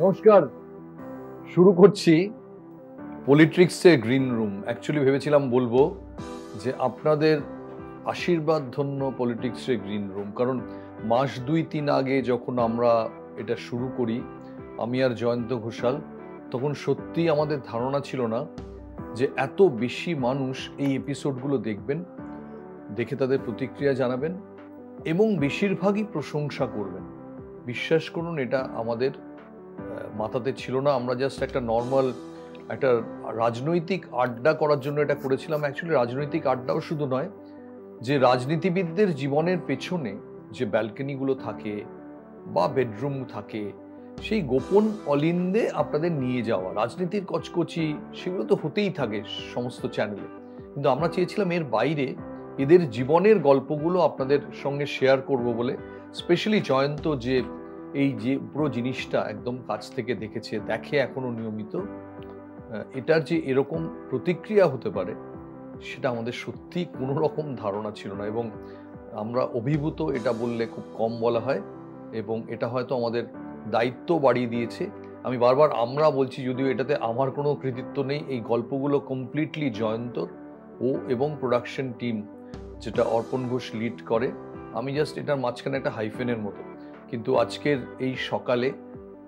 নমস্কার। শুরু করছি পলিট্রিক্সের গ্রিন রুম। অ্যাকচুয়ালি ভেবেছিলাম বলব যে আপনাদের আশীর্বাদ ধন্য পলিটিক্সের গ্রিন রুম। কারণ মাস দুই, তিন আগে যখন আমরা এটা শুরু করি, আমি আর জয়ন্ত ঘোষাল, তখন সত্যি আমাদের ধারণা ছিল না যে এত বেশি মানুষ এই এপিসোডগুলো দেখবেন, দেখে তাদের প্রতিক্রিয়া জানাবেন এবং বেশিরভাগই প্রশংসা করবেন। বিশ্বাস করুন, এটা আমাদের মাথাতে ছিল না। আমরা জাস্ট একটা নর্মাল একটা রাজনৈতিক আড্ডা করার জন্য এটা করেছিলাম। অ্যাকচুয়ালি রাজনৈতিক আড্ডাও শুধু নয়, যে রাজনীতিবিদদের জীবনের পেছনে যে ব্যালকনিগুলো থাকে বা বেডরুম থাকে, সেই গোপন অলিন্দে আপনাদের নিয়ে যাওয়া। রাজনীতির কচকচি, সেগুলো তো হতেই থাকে সমস্ত চ্যানেলে কিন্তু আমরা চেয়েছিলাম এর বাইরে এদের জীবনের গল্পগুলো আপনাদের সঙ্গে শেয়ার করব বলে। স্পেশালি জয়ন্ত যে এই যে পুরো জিনিসটা একদম কাছ থেকে দেখেছে, দেখে এখনও নিয়মিত এটার যে এরকম প্রতিক্রিয়া হতে পারে, সেটা আমাদের সত্যি কোনো রকম ধারণা ছিল না এবং আমরা অভিভূত এটা বললে খুব কম বলা হয় এবং এটা হয়তো আমাদের দায়িত্ব বাড়িয়ে দিয়েছে। আমি বারবার আমরা বলছি যদিও এটাতে আমার কোনো কৃতিত্ব নেই, এই গল্পগুলো কমপ্লিটলি জয়ন্তর ও এবং প্রোডাকশন টিম যেটা অর্পণ ঘোষ লিড করে, আমি জাস্ট এটার মাঝখানে একটা হাইফেনের মতো। কিন্তু আজকের এই সকালে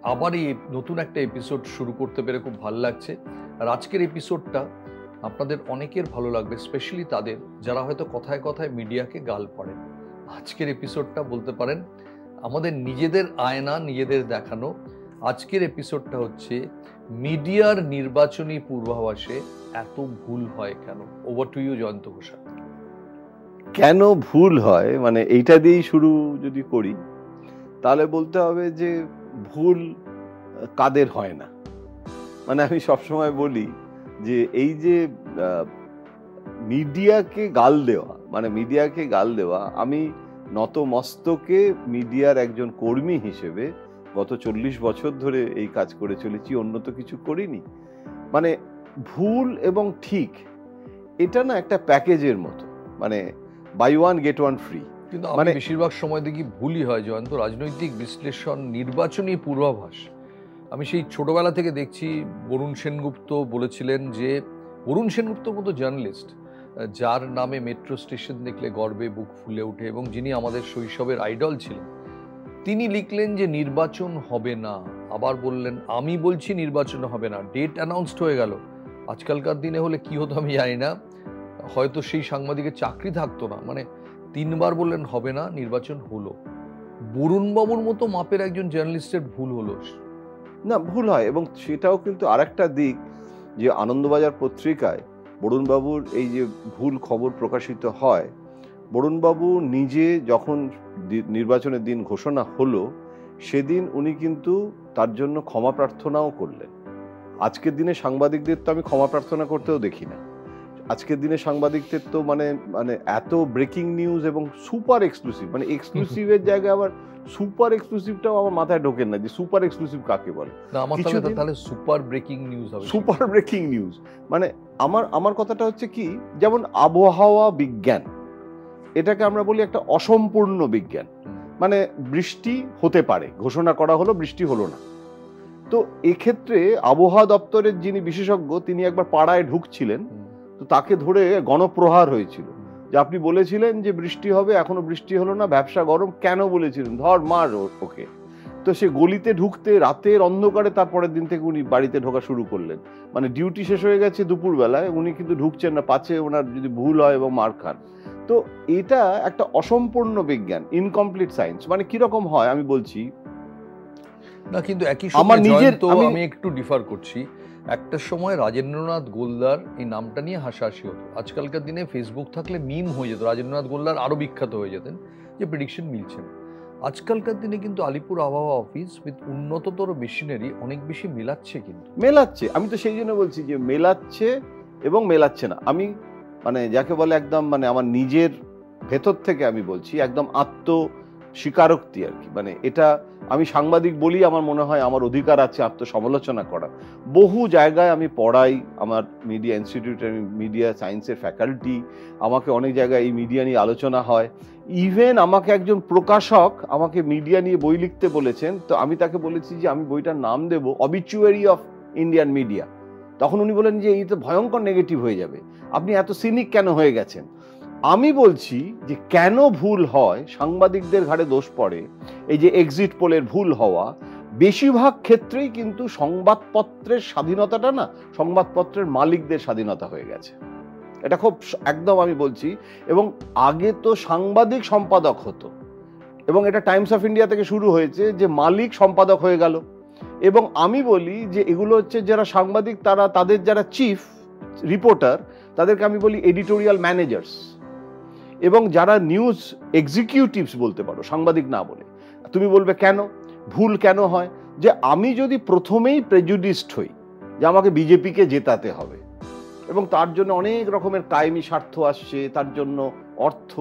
আবার এই নতুন একটা এপিসোড শুরু করতে পেরে খুব ভালো লাগছে। আর আজকের এপিসোডটা আপনাদের অনেকের ভালো লাগবে স্পেশালি তাদের, যারা হয়তো কথায় কথায় মিডিয়াকে গাল পড়েন। আজকের এপিসোডটা বলতে পারেন, আমাদের নিজেদের আয়না নিজেদের দেখানো। আজকের এপিসোডটা হচ্ছে, মিডিয়ার নির্বাচনী পূর্বাভাসে এত ভুল হয় কেন? Over to you Jayanta Ghoshal. কেন ভুল হয়? মানে এইটা দিয়েই শুরু যদি করি তাহলে বলতে হবে যে ভুল কাদের হয় না। মানে আমি সবসময় বলি যে এই যে মিডিয়াকে গাল দেওয়া মানে মিডিয়াকে গাল দেওয়া, আমি নত মস্তকে মিডিয়ার একজন কর্মী হিসেবে গত চল্লিশ বছর ধরে এই কাজ করে চলেছি, অন্য তো কিছু করিনি। মানে ভুল এবং ঠিক, এটা না একটা প্যাকেজের মতো। মানে buy one, get one free. কিন্তু মানে- বেশিরভাগ সময় দেখি ভুলই হয় জয়ন্ত। রাজনৈতিক বিশ্লেষণ নির্বাচনী পূর্বাভাস। আমি সেই ছোটবেলা থেকে দেখছি বরুণ সেনগুপ্ত বলেছিলেন যে বরুণ সেনগুপ্ত মতো জার্নালিস্ট যার নামে মেট্রো স্টেশন দেখলে গর্বে বুক ফুলে ওঠে এবং যিনি আমাদের শৈশবের আইডল ছিলেন তিনি লিখলেন যে নির্বাচন হবে না। আবার বললেন আমি বলছি নির্বাচন হবে না। ডেট অ্যানাউন্সড হয়ে গেল। আজকালকার দিনে হলে কি হতো আমি জানি না। হয়তো সেই সাংবাদিকের চাকরি থাকতো না। মানে তিনবার বললেন, হবে না, নির্বাচন হলো। বরুণবাবুর মতো মাপের একজন জার্নালিস্টের ভুল হলো। না, ভুল হয় এবং সেটাও কিন্তু আরেকটা দিক যে আনন্দবাজার পত্রিকায় বরুণবাবুর এই যে ভুল খবর প্রকাশিত হয়, বরুণবাবু নিজে যখন নির্বাচনের দিন ঘোষণা হলো, সেদিন উনি কিন্তু তার জন্য ক্ষমা প্রার্থনাও করলেন। আজকের দিনে সাংবাদিকদের তো আমি ক্ষমা প্রার্থনা করতেও দেখি না। আজকের দিনে সাংবাদিকদের তো মানে মানে এত ব্রেকিং নিউজ এবং সুপার এক্সক্লুসিভ মানে এক্সক্লুসিভের জায়গায় আবার সুপার এক্সক্লুসিভটাও আমার মাথায় ঢোকেন না যে সুপার এক্সক্লুসিভ কাকে বলে। তাহলে সুপার ব্রেকিং নিউজ হবে সুপার ব্রেকিং নিউজ মানে আমার আমার কথাটা হচ্ছে কি যেমন আবহাওয়া বিজ্ঞান এটাকে আমরা বলি একটা অসম্পূর্ণ বিজ্ঞান মানে বৃষ্টি হতে পারে ঘোষণা করা হলো বৃষ্টি হলো না। তো এক্ষেত্রে আবহাওয়া দপ্তরের যিনি বিশেষজ্ঞ তিনি একবার পাড়ায় ঢুকছিলেন তো তাকে ধরে গণপ্রহার হয়েছিল। যে আপনি বলেছিলেন যে বৃষ্টি হবে এখনও বৃষ্টি হলো না ব্যবসা গরম কেন বলেছিলেন? ধর মার ওকে। তো সে গলিতে ঢুকতে রাতের অন্ধকারে তারপরের দিন থেকে উনি বাড়িতে ঢোকা শুরু করলেন। মানে ডিউটি শেষ হয়ে গেছে দুপুরবেলায় উনি কিন্তু ঢুকছেন না পাচ্ছে ওনার যদি ভুল হয় এবং মার খান। তো এটা একটা অসম্পূর্ণ বিজ্ঞান ইনকমপ্লিট সায়েন্স মানে কীরকম হয় আমি বলছি? না কিন্তু একই আমার নিজের- আমি একটু ডিফার করছি। একটা সময় রাজেন্দ্রনাথ গোলদার এই নামটা নিয়ে হাসাহাসি হতো। আজকালকার দিনে ফেসবুক থাকলে মিম হয়ে যেত। রাজেন্দ্রনাথ গোলদার আরও বিখ্যাত হয়ে যেতেন, যে প্রেডিকশন মিলছে না। আজকালকার দিনে কিন্তু আলিপুর আবহাওয়া অফিস উইথ উন্নততর মেশিনারি অনেক বেশি মেলাচ্ছে কিন্তু। মেলাচ্ছে। আমি তো সেই জন্য বলছি যে মেলাচ্ছে এবং মেলাচ্ছে না। আমি মানে যাকে বলে একদম মানে আমার নিজের ভেতর থেকে আমি বলছি, একদম আত্ম স্বীকারোক্তি আর কি। মানে এটা আমি সাংবাদিক বলি, আমার মনে হয় আমার অধিকার আছে আত্মসমালোচনা করা। বহু জায়গায় আমি পড়াই, আমার মিডিয়া ইনস্টিটিউটে আমি মিডিয়া সায়েন্সের ফ্যাকাল্টি আমাকে অনেক জায়গায় এই মিডিয়া নিয়ে আলোচনা হয়। ইভেন আমাকে একজন প্রকাশক আমাকে মিডিয়া নিয়ে বই লিখতে বলেছেন, তো আমি তাকে বলেছি যে আমি বইটার নাম দেব অবিচুয়ারি অফ ইন্ডিয়ান মিডিয়া তখন উনি বলেন যে, এই তো ভয়ঙ্কর নেগেটিভ হয়ে যাবে। আপনি এত সিনিক কেন হয়ে গেছেন? আমি বলছি যে কেন ভুল হয়, সাংবাদিকদের ঘাড়ে দোষ পড়ে, এই যে এক্সিট পোলের ভুল হওয়া, বেশিরভাগ ক্ষেত্রেই কিন্তু সংবাদপত্রের স্বাধীনতাটা না, সংবাদপত্রের মালিকদের স্বাধীনতা হয়ে গেছে। এটা খুব একদম আমি বলছি, এবং আগে তো সাংবাদিক সম্পাদক হতো, এবং এটা টাইমস অফ ইন্ডিয়া থেকে শুরু হয়েছে যে মালিক সম্পাদক হয়ে গেল। এবং আমি বলি যে এগুলো হচ্ছে যারা সাংবাদিক, তারা, তাদের যারা চিফ রিপোর্টার তাদেরকে আমি বলি এডিটোরিয়াল ম্যানেজার্স এবং যারা নিউজ এক্সিকিউটিভস বলতে পারো, সাংবাদিক না বলে, তুমি বলবে কেন? ভুল কেন হয়? যে আমি যদি প্রথমেই প্রেজুডিসড হই, যে আমাকে বিজেপিকে জেতাতে হবে, এবং তার জন্য অনেক রকমের কায়েমি স্বার্থ আসছে, তার জন্য অর্থ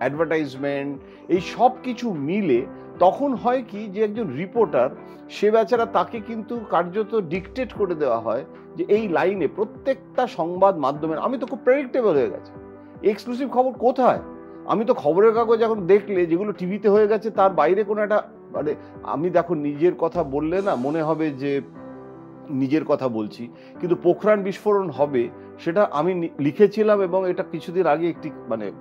অ্যাডভার্টাইজমেন্ট এই সব কিছু মিলে তখন হয় কি যে একজন রিপোর্টার সে বেচারা তাকে কিন্তু কার্যত ডিকটেট করে দেওয়া হয় যে এই লাইনে প্রত্যেকটা সংবাদ মাধ্যমের, আমি তো খুব প্রেডিক্টেবল হয়ে গেছে। এক্সক্লুসিভ খবর কোথায়? আমি তো খবরের কাগজ এখন দেখলে, যেগুলো টিভিতে হয়ে গেছে, তার বাইরে কোনো একটা মানে আমি দেখো নিজের কথা বললে না, মনে হবে যে নিজের কথা বলছি। কিন্তু পোখরান বিস্ফোরণ হবে, সেটা আমি লিখেছিলাম এবং এটা কিছুদিন আগে একটি মানে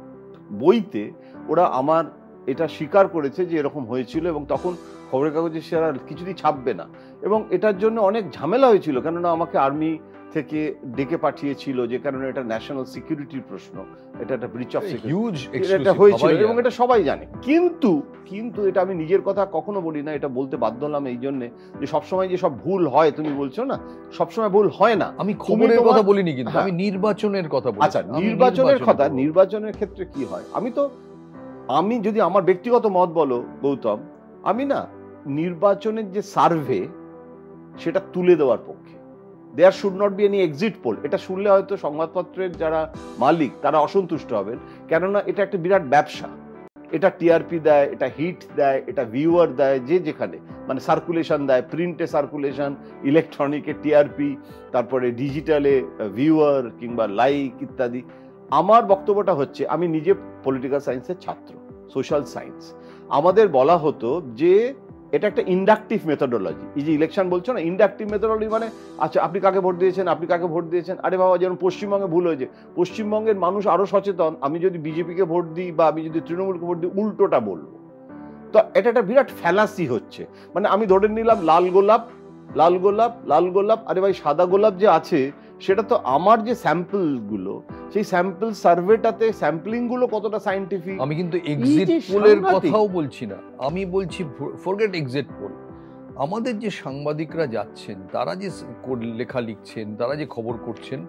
বইতে ওরা আমার এটা স্বীকার করেছে যে এরকম হয়েছিল এবং তখন খবরের কাগজে সেরা কিছুদিন ছাপবে না। এবং এটার জন্য অনেক ঝামেলা হয়েছিল, কেননা আমাকে আর্মি থেকে ডেকে পাঠিয়েছিল যে কারণে এটা ন্যাশনাল সিকিউরিটির প্রশ্ন এটা একটা ব্রিচ অফ হিউজ এটা হয়েছিল এবং এটা সবাই জানে। কিন্তু কিন্তু এটা আমি নিজের কথা কখনো বলি না এটা বলতে বাধ্য হলাম এই জন্য যে সবসময় যে সব ভুল হয় তুমি বলছো না সবসময় ভুল হয় না। আমি খবরের কথা বলিনি কিন্তু আমি নির্বাচনের কথা বলি আচ্ছা নির্বাচনের কথা নির্বাচনের ক্ষেত্রে কি হয়? আমি তো আমি যদি আমার ব্যক্তিগত মত বলো গৌতম আমি না নির্বাচনের যে সার্ভে সেটা তুলে দেওয়ার পক্ষে there should not be any exit poll এটা শুনলে হয়তো সংবাদপত্রের যারা মালিক, তারা অসন্তুষ্ট হবেন। কেননা এটা একটা বিরাট ব্যবসা। এটা টিআরপি দেয়, এটা হিট দেয়, এটা ভিউয়ার দেয়, যে যেখানে। মানে সার্কুলেশন দেয় প্রিন্টে সার্কুলেশন ইলেকট্রনিকে টিআরপি তারপরে ডিজিটালে ভিউয়ার কিংবা লাইক ইত্যাদি। আমার বক্তব্যটা হচ্ছে, আমি নিজে পলিটিক্যাল সায়েন্সের ছাত্র সোশ্যাল সায়েন্স আমাদের বলা হতো যে এটা একটা ইন্ডাকটিভ মেথোডোলজি এই যে ইলেকশন বলছো না ইন্ডাকটিভ মেথোডোলজি মানে আচ্ছা আপনি কাকে ভোট দিয়েছেন, আপনি কাকে ভোট দিয়েছেন? আরে বাবা, যেমন পশ্চিমবঙ্গে ভুল হয়েছে। পশ্চিমবঙ্গের মানুষ আরও সচেতন, আমি যদি বিজেপিকে ভোট দিই বা আমি যদি তৃণমূলকে ভোট দিই, উল্টোটা বলব। তো এটা একটা বিরাট ফ্যালাসি হচ্ছে। মানে আমি ধরে নিলাম লাল গোলাপ লাল গোলাপ লাল গোলাপ, আরে ভাই, সাদা গোলাপ যে আছে সেটা তো আমার যে স্যাম্পলগুলো সেই স্যাম্পল সার্ভেটাতে স্যাম্পলিংগুলো কতটা সাইন্টিফিক আমি কিন্তু এক্সিট পোলের কথাও বলছি না। আমি বলছি ফরগেট এক্সিট পোল আমাদের যে সাংবাদিকরা যাচ্ছেন তারা যে লেখা লিখছেন তারা যে খবর করছেন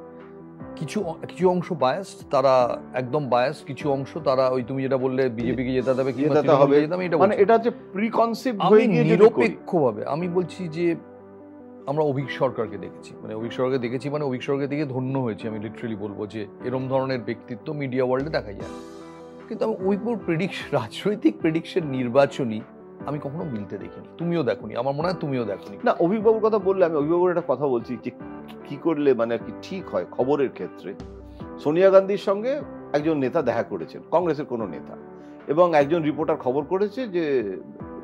কিছু কিছু অংশ বায়াস তারা একদম বায়াস কিছু অংশ তারা ওই তুমি যেটা বললে বিজেপিকে জেতাতে হবে কিংবা জেতাতে হবে। মানে এটা হচ্ছে প্রিকনসেপ্ট হয়ে গিয়ে নিরপেক্ষভাবে আমি বলছি যে আমরা অভিক সরকারকে দেখেছি। মানে অভিক সরকারকে দেখেছি মানে অভিক সরকারকে দেখে ধন্য হয়েছি, আমি লিটারেলি বলব যে এরম ধরনের ব্যক্তিত্ব মিডিয়া ওয়ার্ল্ডে দেখা যায়। কিন্তু আমি ওইপুর প্রেডিকশন রাজনৈতিক প্রেডিকশন নির্বাচনী আমি কখনো মিলতে দেখিনি। তুমিও দেখোনি, আমার মনে হয় তুমিও দেখোনি। না অভিভাবক কথা বললে আমি অভিভাবকের একটা কথা বলছি যে কি করলে মানে আর কি ঠিক হয় খবরের ক্ষেত্রে। সোনিয়া গান্ধীর সঙ্গে একজন নেতা দেখা করেছেন, কংগ্রেসের কোনো নেতা। এবং একজন রিপোর্টার খবর করেছে যে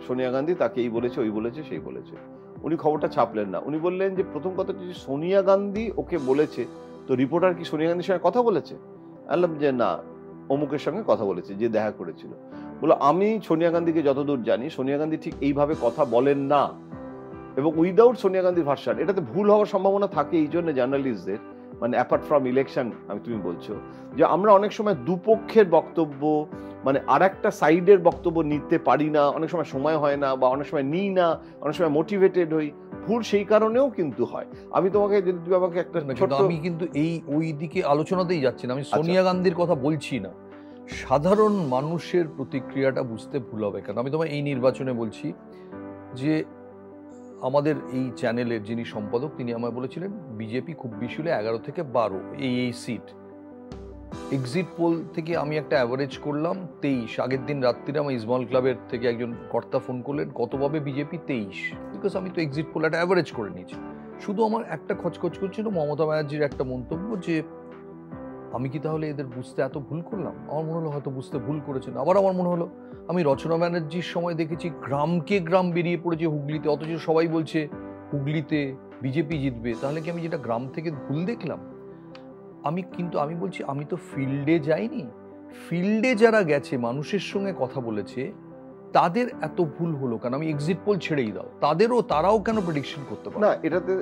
সোনিয়া গান্ধী তাকে এই বলেছে, ওই বলেছে, সেই বলেছে। উনি খবরটা ছাপলেন না। উনি বললেন যে, প্রথম কথা যে, সোনিয়া গান্ধী ওকে বলেছে। তো রিপোর্টার কি সোনিয়া গান্ধীর সঙ্গে কথা বলেছে? বললাম যে, না, অমুকের সঙ্গে কথা বলেছে, যে দেখা করেছিল। বলো আমি সোনিয়া গান্ধীকে যতদূর জানি, সোনিয়া গান্ধী ঠিক এইভাবে কথা বলেন না। এবং উইদাউট সোনিয়া গান্ধীর ভার্সান এটাতে ভুল হওয়ার সম্ভাবনা থাকে এই জন্য জার্নালিস্টদের মানে অ্যাপার্ট ফ্রম ইলেকশন আমি তুমি বলছো যে আমরা অনেক সময় দুপক্ষের বক্তব্য মানে আর একটা সাইডের বক্তব্য নিতে পারি না অনেক সময় সময় হয় না বা অনেক সময় নিই না অনেক সময় মোটিভেটেড হই ভুল সেই কারণেও কিন্তু হয়। আমি তোমাকে যদি তুমি আমাকে একটা ছোট আমি কিন্তু এই ওই দিকে আলোচনাতেই যাচ্ছি না আমি সোনিয়া গান্ধীর কথা বলছি না। সাধারণ মানুষের প্রতিক্রিয়াটা বুঝতে ভুল হবে কারণ আমি তোমার এই নির্বাচনে বলছি যে আমাদের এই চ্যানেলের যিনি সম্পাদক, তিনি আমায় বলেছিলেন, বিজেপি খুব বেশি হলে এগারো থেকে বারো এই এই সিট এক্সিট পোল থেকে আমি একটা অ্যাভারেজ করলাম, তেইশ। আগের দিন রাত্রিরে আমার ইসমাল ক্লাবের থেকে একজন কর্তা ফোন করলেন, কত পাবে বিজেপি? তেইশ। বিকজ আমি তো এক্সিট পোল একটা অ্যাভারেজ করে নিয়েছি। শুধু আমার একটা খচখচ করছিল মমতা ব্যানার্জির একটা মন্তব্য যে আমি কি তাহলে এদের বুঝতে এত ভুল করলাম? আমার মনে হলো হয়তো বুঝতে ভুল করেছেন। আবার আমার মনে হলো, আমি রচনা ব্যানার্জির সময় দেখেছি, গ্রামকে গ্রাম বেরিয়ে পড়েছে হুগলিতে, অথচ সবাই বলছে, হুগলিতে বিজেপি জিতবে। তাহলে কি আমি যেটা গ্রাম থেকে ভুল দেখলাম? আমি কিন্তু, আমি বলছি, আমি তো ফিল্ডে যাইনি। ফিল্ডে যারা গেছে, মানুষের সঙ্গে কথা বলেছে, তাদের এত ভুল হলো কেন? আমি এক্সিট পোল ছেড়েই দাও। তাদেরও, তারাও কেন প্রেডিকশন করতে পারে না, এটাতে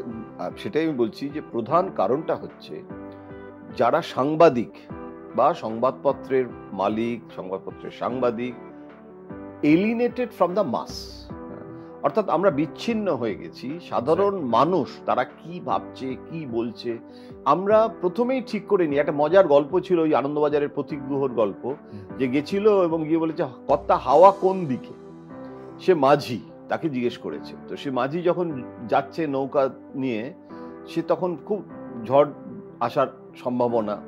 সেটাই আমি বলছি যে প্রধান কারণটা হচ্ছে যারা সাংবাদিক বা সংবাদপত্রের মালিক সংবাদপত্রের সাংবাদিক এলিনেটেড ফ্রম দ্য মাস অর্থাৎ আমরা বিচ্ছিন্ন হয়ে গেছি। সাধারণ মানুষ তারা কি ভাবছে কি বলছে আমরা প্রথমেই ঠিক করে নিই। একটা মজার গল্প ছিল ওই আনন্দবাজারের প্রতীক গুহর গল্প যে গেছিল এবং গিয়ে বলেছে কর্তা হাওয়া কোন দিকে? সে মাঝি তাকে জিজ্ঞেস করেছে। তো সে মাঝি যখন যাচ্ছে নৌকা নিয়ে সে তখন খুব ঝড় আসার সম্ভাবনা।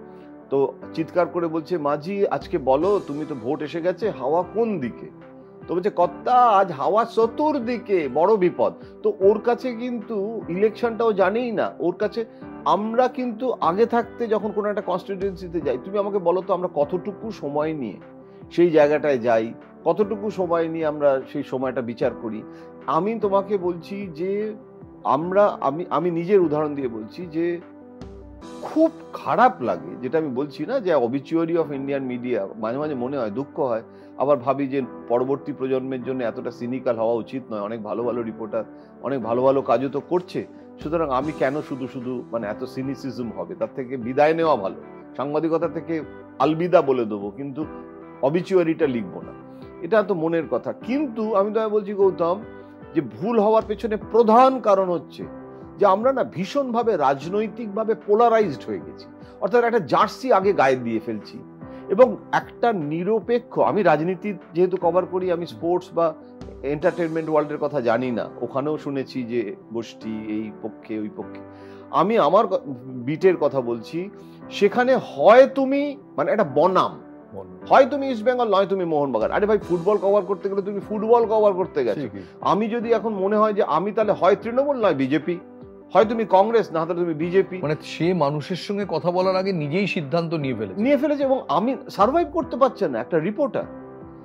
তো চিৎকার করে বলছে, মাঝি, আজকে বলো, তুমি তো ভোট এসে গেছে, হাওয়া কোন দিকে? তো বলছে, কর্তা, আজ হাওয়া চতুর্দিকে, বড় বিপদ। তো ওর কাছে কিন্তু ইলেকশনটাও জানেই না। ওর কাছে, আমরা কিন্তু আগে থাকতে যখন কোনো একটা কনস্টিটিউয়েন্সিতে যাই, তুমি আমাকে বলো তো আমরা কতটুকু সময় নিয়ে সেই জায়গাটায় যাই, কতটুকু সময় নিয়ে আমরা সেই সময়টা বিচার করি? আমি তোমাকে বলছি যে, আমরা, আমি আমি নিজের উদাহরণ দিয়ে বলছি যে খুব খারাপ লাগে, যেটা আমি বলছি না যে অবিচুয়ারি অফ ইন্ডিয়ান মিডিয়া মাঝে মাঝে মনে হয় দুঃখ হয়, আবার ভাবি যে পরবর্তী প্রজন্মের জন্য এতটা সিনিক্যাল হওয়া উচিত নয়, অনেক ভালো ভালো রিপোর্টার অনেক ভালো ভালো কাজও তো করছে, সুতরাং আমি কেন শুধু শুধু মানে এত সিনিসিজম হবে? তার থেকে বিদায় নেওয়া ভালো। সাংবাদিকতা থেকে আলবিদা বলে দেবো, কিন্তু অবিচুয়ারিটা লিখব না। এটা তো মনের কথা। কিন্তু আমি তো বলছি, গৌতম, যে ভুল হওয়ার পেছনে প্রধান কারণ হচ্ছে যে আমরা না ভীষণভাবে রাজনৈতিকভাবে পোলারাইজড হয়ে গেছি। অর্থাৎ একটা জার্সি আগে গায়ে দিয়ে ফেলছি। এবং একটা নিরপেক্ষ আমি রাজনীতি যেহেতু কভার করি আমি স্পোর্টস বা এন্টারটেনমেন্ট ওয়ার্ল্ডের কথা জানি না। ওখানেও শুনেছি যে গোষ্ঠী এই পক্ষে ওই পক্ষে। আমি আমার বিটের কথা বলছি সেখানে হয় তুমি মানে একটা বনাম। হয় তুমি ইস্ট বেঙ্গল নয় তুমি মোহনবাগান। আরে ভাই ফুটবল কভার করতে গেলে তুমি ফুটবল কভার করতে গেছো। আমি যদি এখন মনে হয় যে আমি তাহলে হয় তৃণমূল নয় বিজেপি। হয় তুমি কংগ্রেস না তাহলে তুমি বিজেপি মানে সে মানুষের সঙ্গে কথা বলার আগে নিজেই সিদ্ধান্ত নিয়ে ফেলেছে। নিয়ে ফেলেছে এবং আমি সার্ভাইভ করতে পারছে না। একটা রিপোর্টার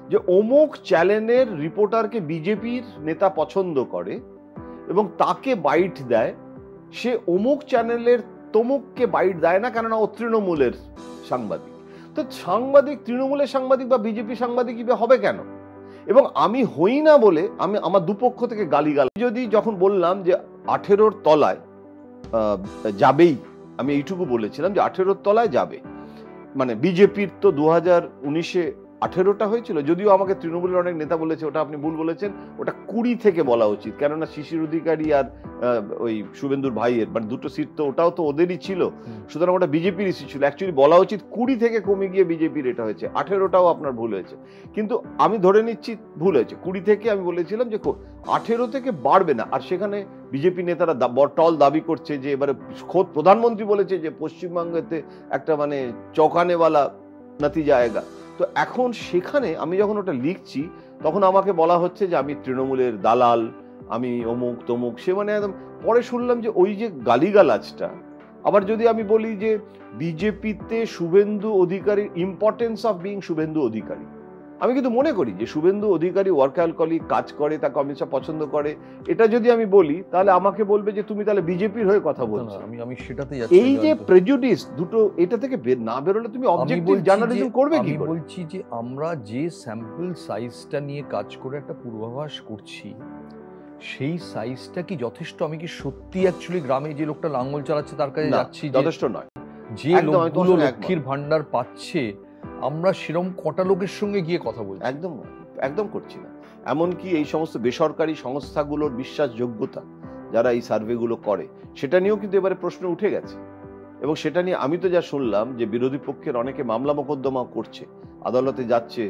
যে অমুক চ্যানেলের রিপোর্টারকে বিজেপির নেতা পছন্দ করে এবং তাকে বাইট দেয়। সে অমুক চ্যানেলের তমুককে বাইট দেয় না কেননা ও তৃণমূলের সাংবাদিক। তো সাংবাদিক তৃণমূলের সাংবাদিক বা বিজেপি সাংবাদিকই বা হবে কেন? এবং আমি হই না বলে আমি আমার দুপক্ষ থেকে গালিগাল যদি যখন বললাম যে আঠেরোর তলায় যাবেই। আমি এইটুকু বলেছিলাম যে আঠেরোর তলায় যাবে। মানে বিজেপির তো দু হাজার উনিশে আঠেরোটা হয়েছিল যদিও আমাকে তৃণমূলের অনেক নেতা বলেছে ওটা আপনি ভুল বলেছেন ওটা কুড়ি থেকে বলা উচিত। কেননা শিশির অধিকারী আর ওই শুভেন্দুর ভাইয়ের মানে দুটো সিট তো ওটাও তো ওদেরই ছিল। সুতরাং ওটা বিজেপির ইস্যু ছিল। অ্যাকচুয়ালি বলা উচিত কুড়ি থেকে কমে গিয়ে বিজেপির এটা হয়েছে। আঠেরোটাও আপনার ভুল হয়েছে। কিন্তু আমি ধরে নিচ্ছি ভুল হয়েছে। কুড়ি থেকে আমি বলেছিলাম যে আঠেরো থেকে বাড়বে না। আর সেখানে বিজেপি নেতারা বটল দাবি করছে যে এবারে খোদ প্রধানমন্ত্রী বলেছে যে পশ্চিমবঙ্গেতে একটা মানে চৌকানেওয়ালা নাতি জায়গা। তো এখন সেখানে আমি যখন ওটা লিখছি, তখন আমাকে বলা হচ্ছে যে আমি তৃণমূলের দালাল, আমি অমুক তমুক, সে মানে একদম পরে শুনলাম যে ওই যে গালিগালাজটা। আবার যদি আমি বলি যে বিজেপিতে শুভেন্দু অধিকারীর importance of being Suvendu Adhikari আমি কিন্তু মনে করি যে শুভেন্দু অধিকারী ওয়ার্ক অ্যালকলিক কাজ করে তাকে অমিত শাহ পছন্দ করে এটা যদি আমি বলি তাহলে আমাকে বলবে যে তুমি তাহলে বিজেপির হয়ে কথা বলছো। আমি আমি সেটাতে এই যে প্রেজুডিস দুটো এটা থেকে না বেরোলে তুমি অবজেক্টিভ জার্নালিজম করবে কি করে? বলছি যে আমরা যে স্যাম্পল সাইজটা নিয়ে কাজ করে একটা পূর্বাভাস করছি সেই সাইজটা কি যথেষ্ট? আমি কি সত্যি অ্যাকচুয়ালি গ্রামে যে লোকটা লাঙ্গল চালাচ্ছে তার কাছে যাচ্ছি যথেষ্ট নয়। যে লোকগুলো লক্ষ্মীর ভান্ডার পাচ্ছে আমরা সেরম কটা লোকের সঙ্গে গিয়ে কথা বলছি। একদম একদম করছি না। এমনকি এই সমস্ত বেসরকারি সংস্থাগুলোর বিশ্বাসযোগ্যতা যারা এই সার্ভেগুলো করে, সেটা নিয়েও কিন্তু এবারে প্রশ্ন উঠে গেছে। এবং সেটা নিয়ে আমি তো যা শুনলাম যে বিরোধী পক্ষের অনেকে মামলা মোকদ্দমা করছে। আদালতে যাচ্ছে,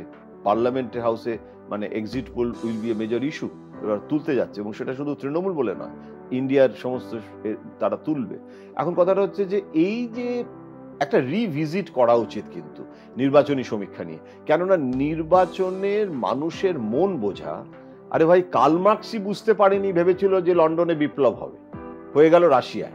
পার্লামেন্টের হাউসে মানে exit poll will be a major issue এবার তুলতে যাচ্ছে। এবং সেটা শুধু তৃণমূল বলে নয়, ইন্ডিয়ার সমস্ত তারা তুলবে। এখন কথাটা হচ্ছে যে এই যে একটা রিভিজিট করা উচিত কিন্তু নির্বাচনী সমীক্ষা নিয়ে। কেননা নির্বাচনের মানুষের মন বোঝা, আরে ভাই কালমার্কসই বুঝতে পারেনি, ভেবেছিল যে লন্ডনে বিপ্লব হবে। হয়ে গেল রাশিয়ায়।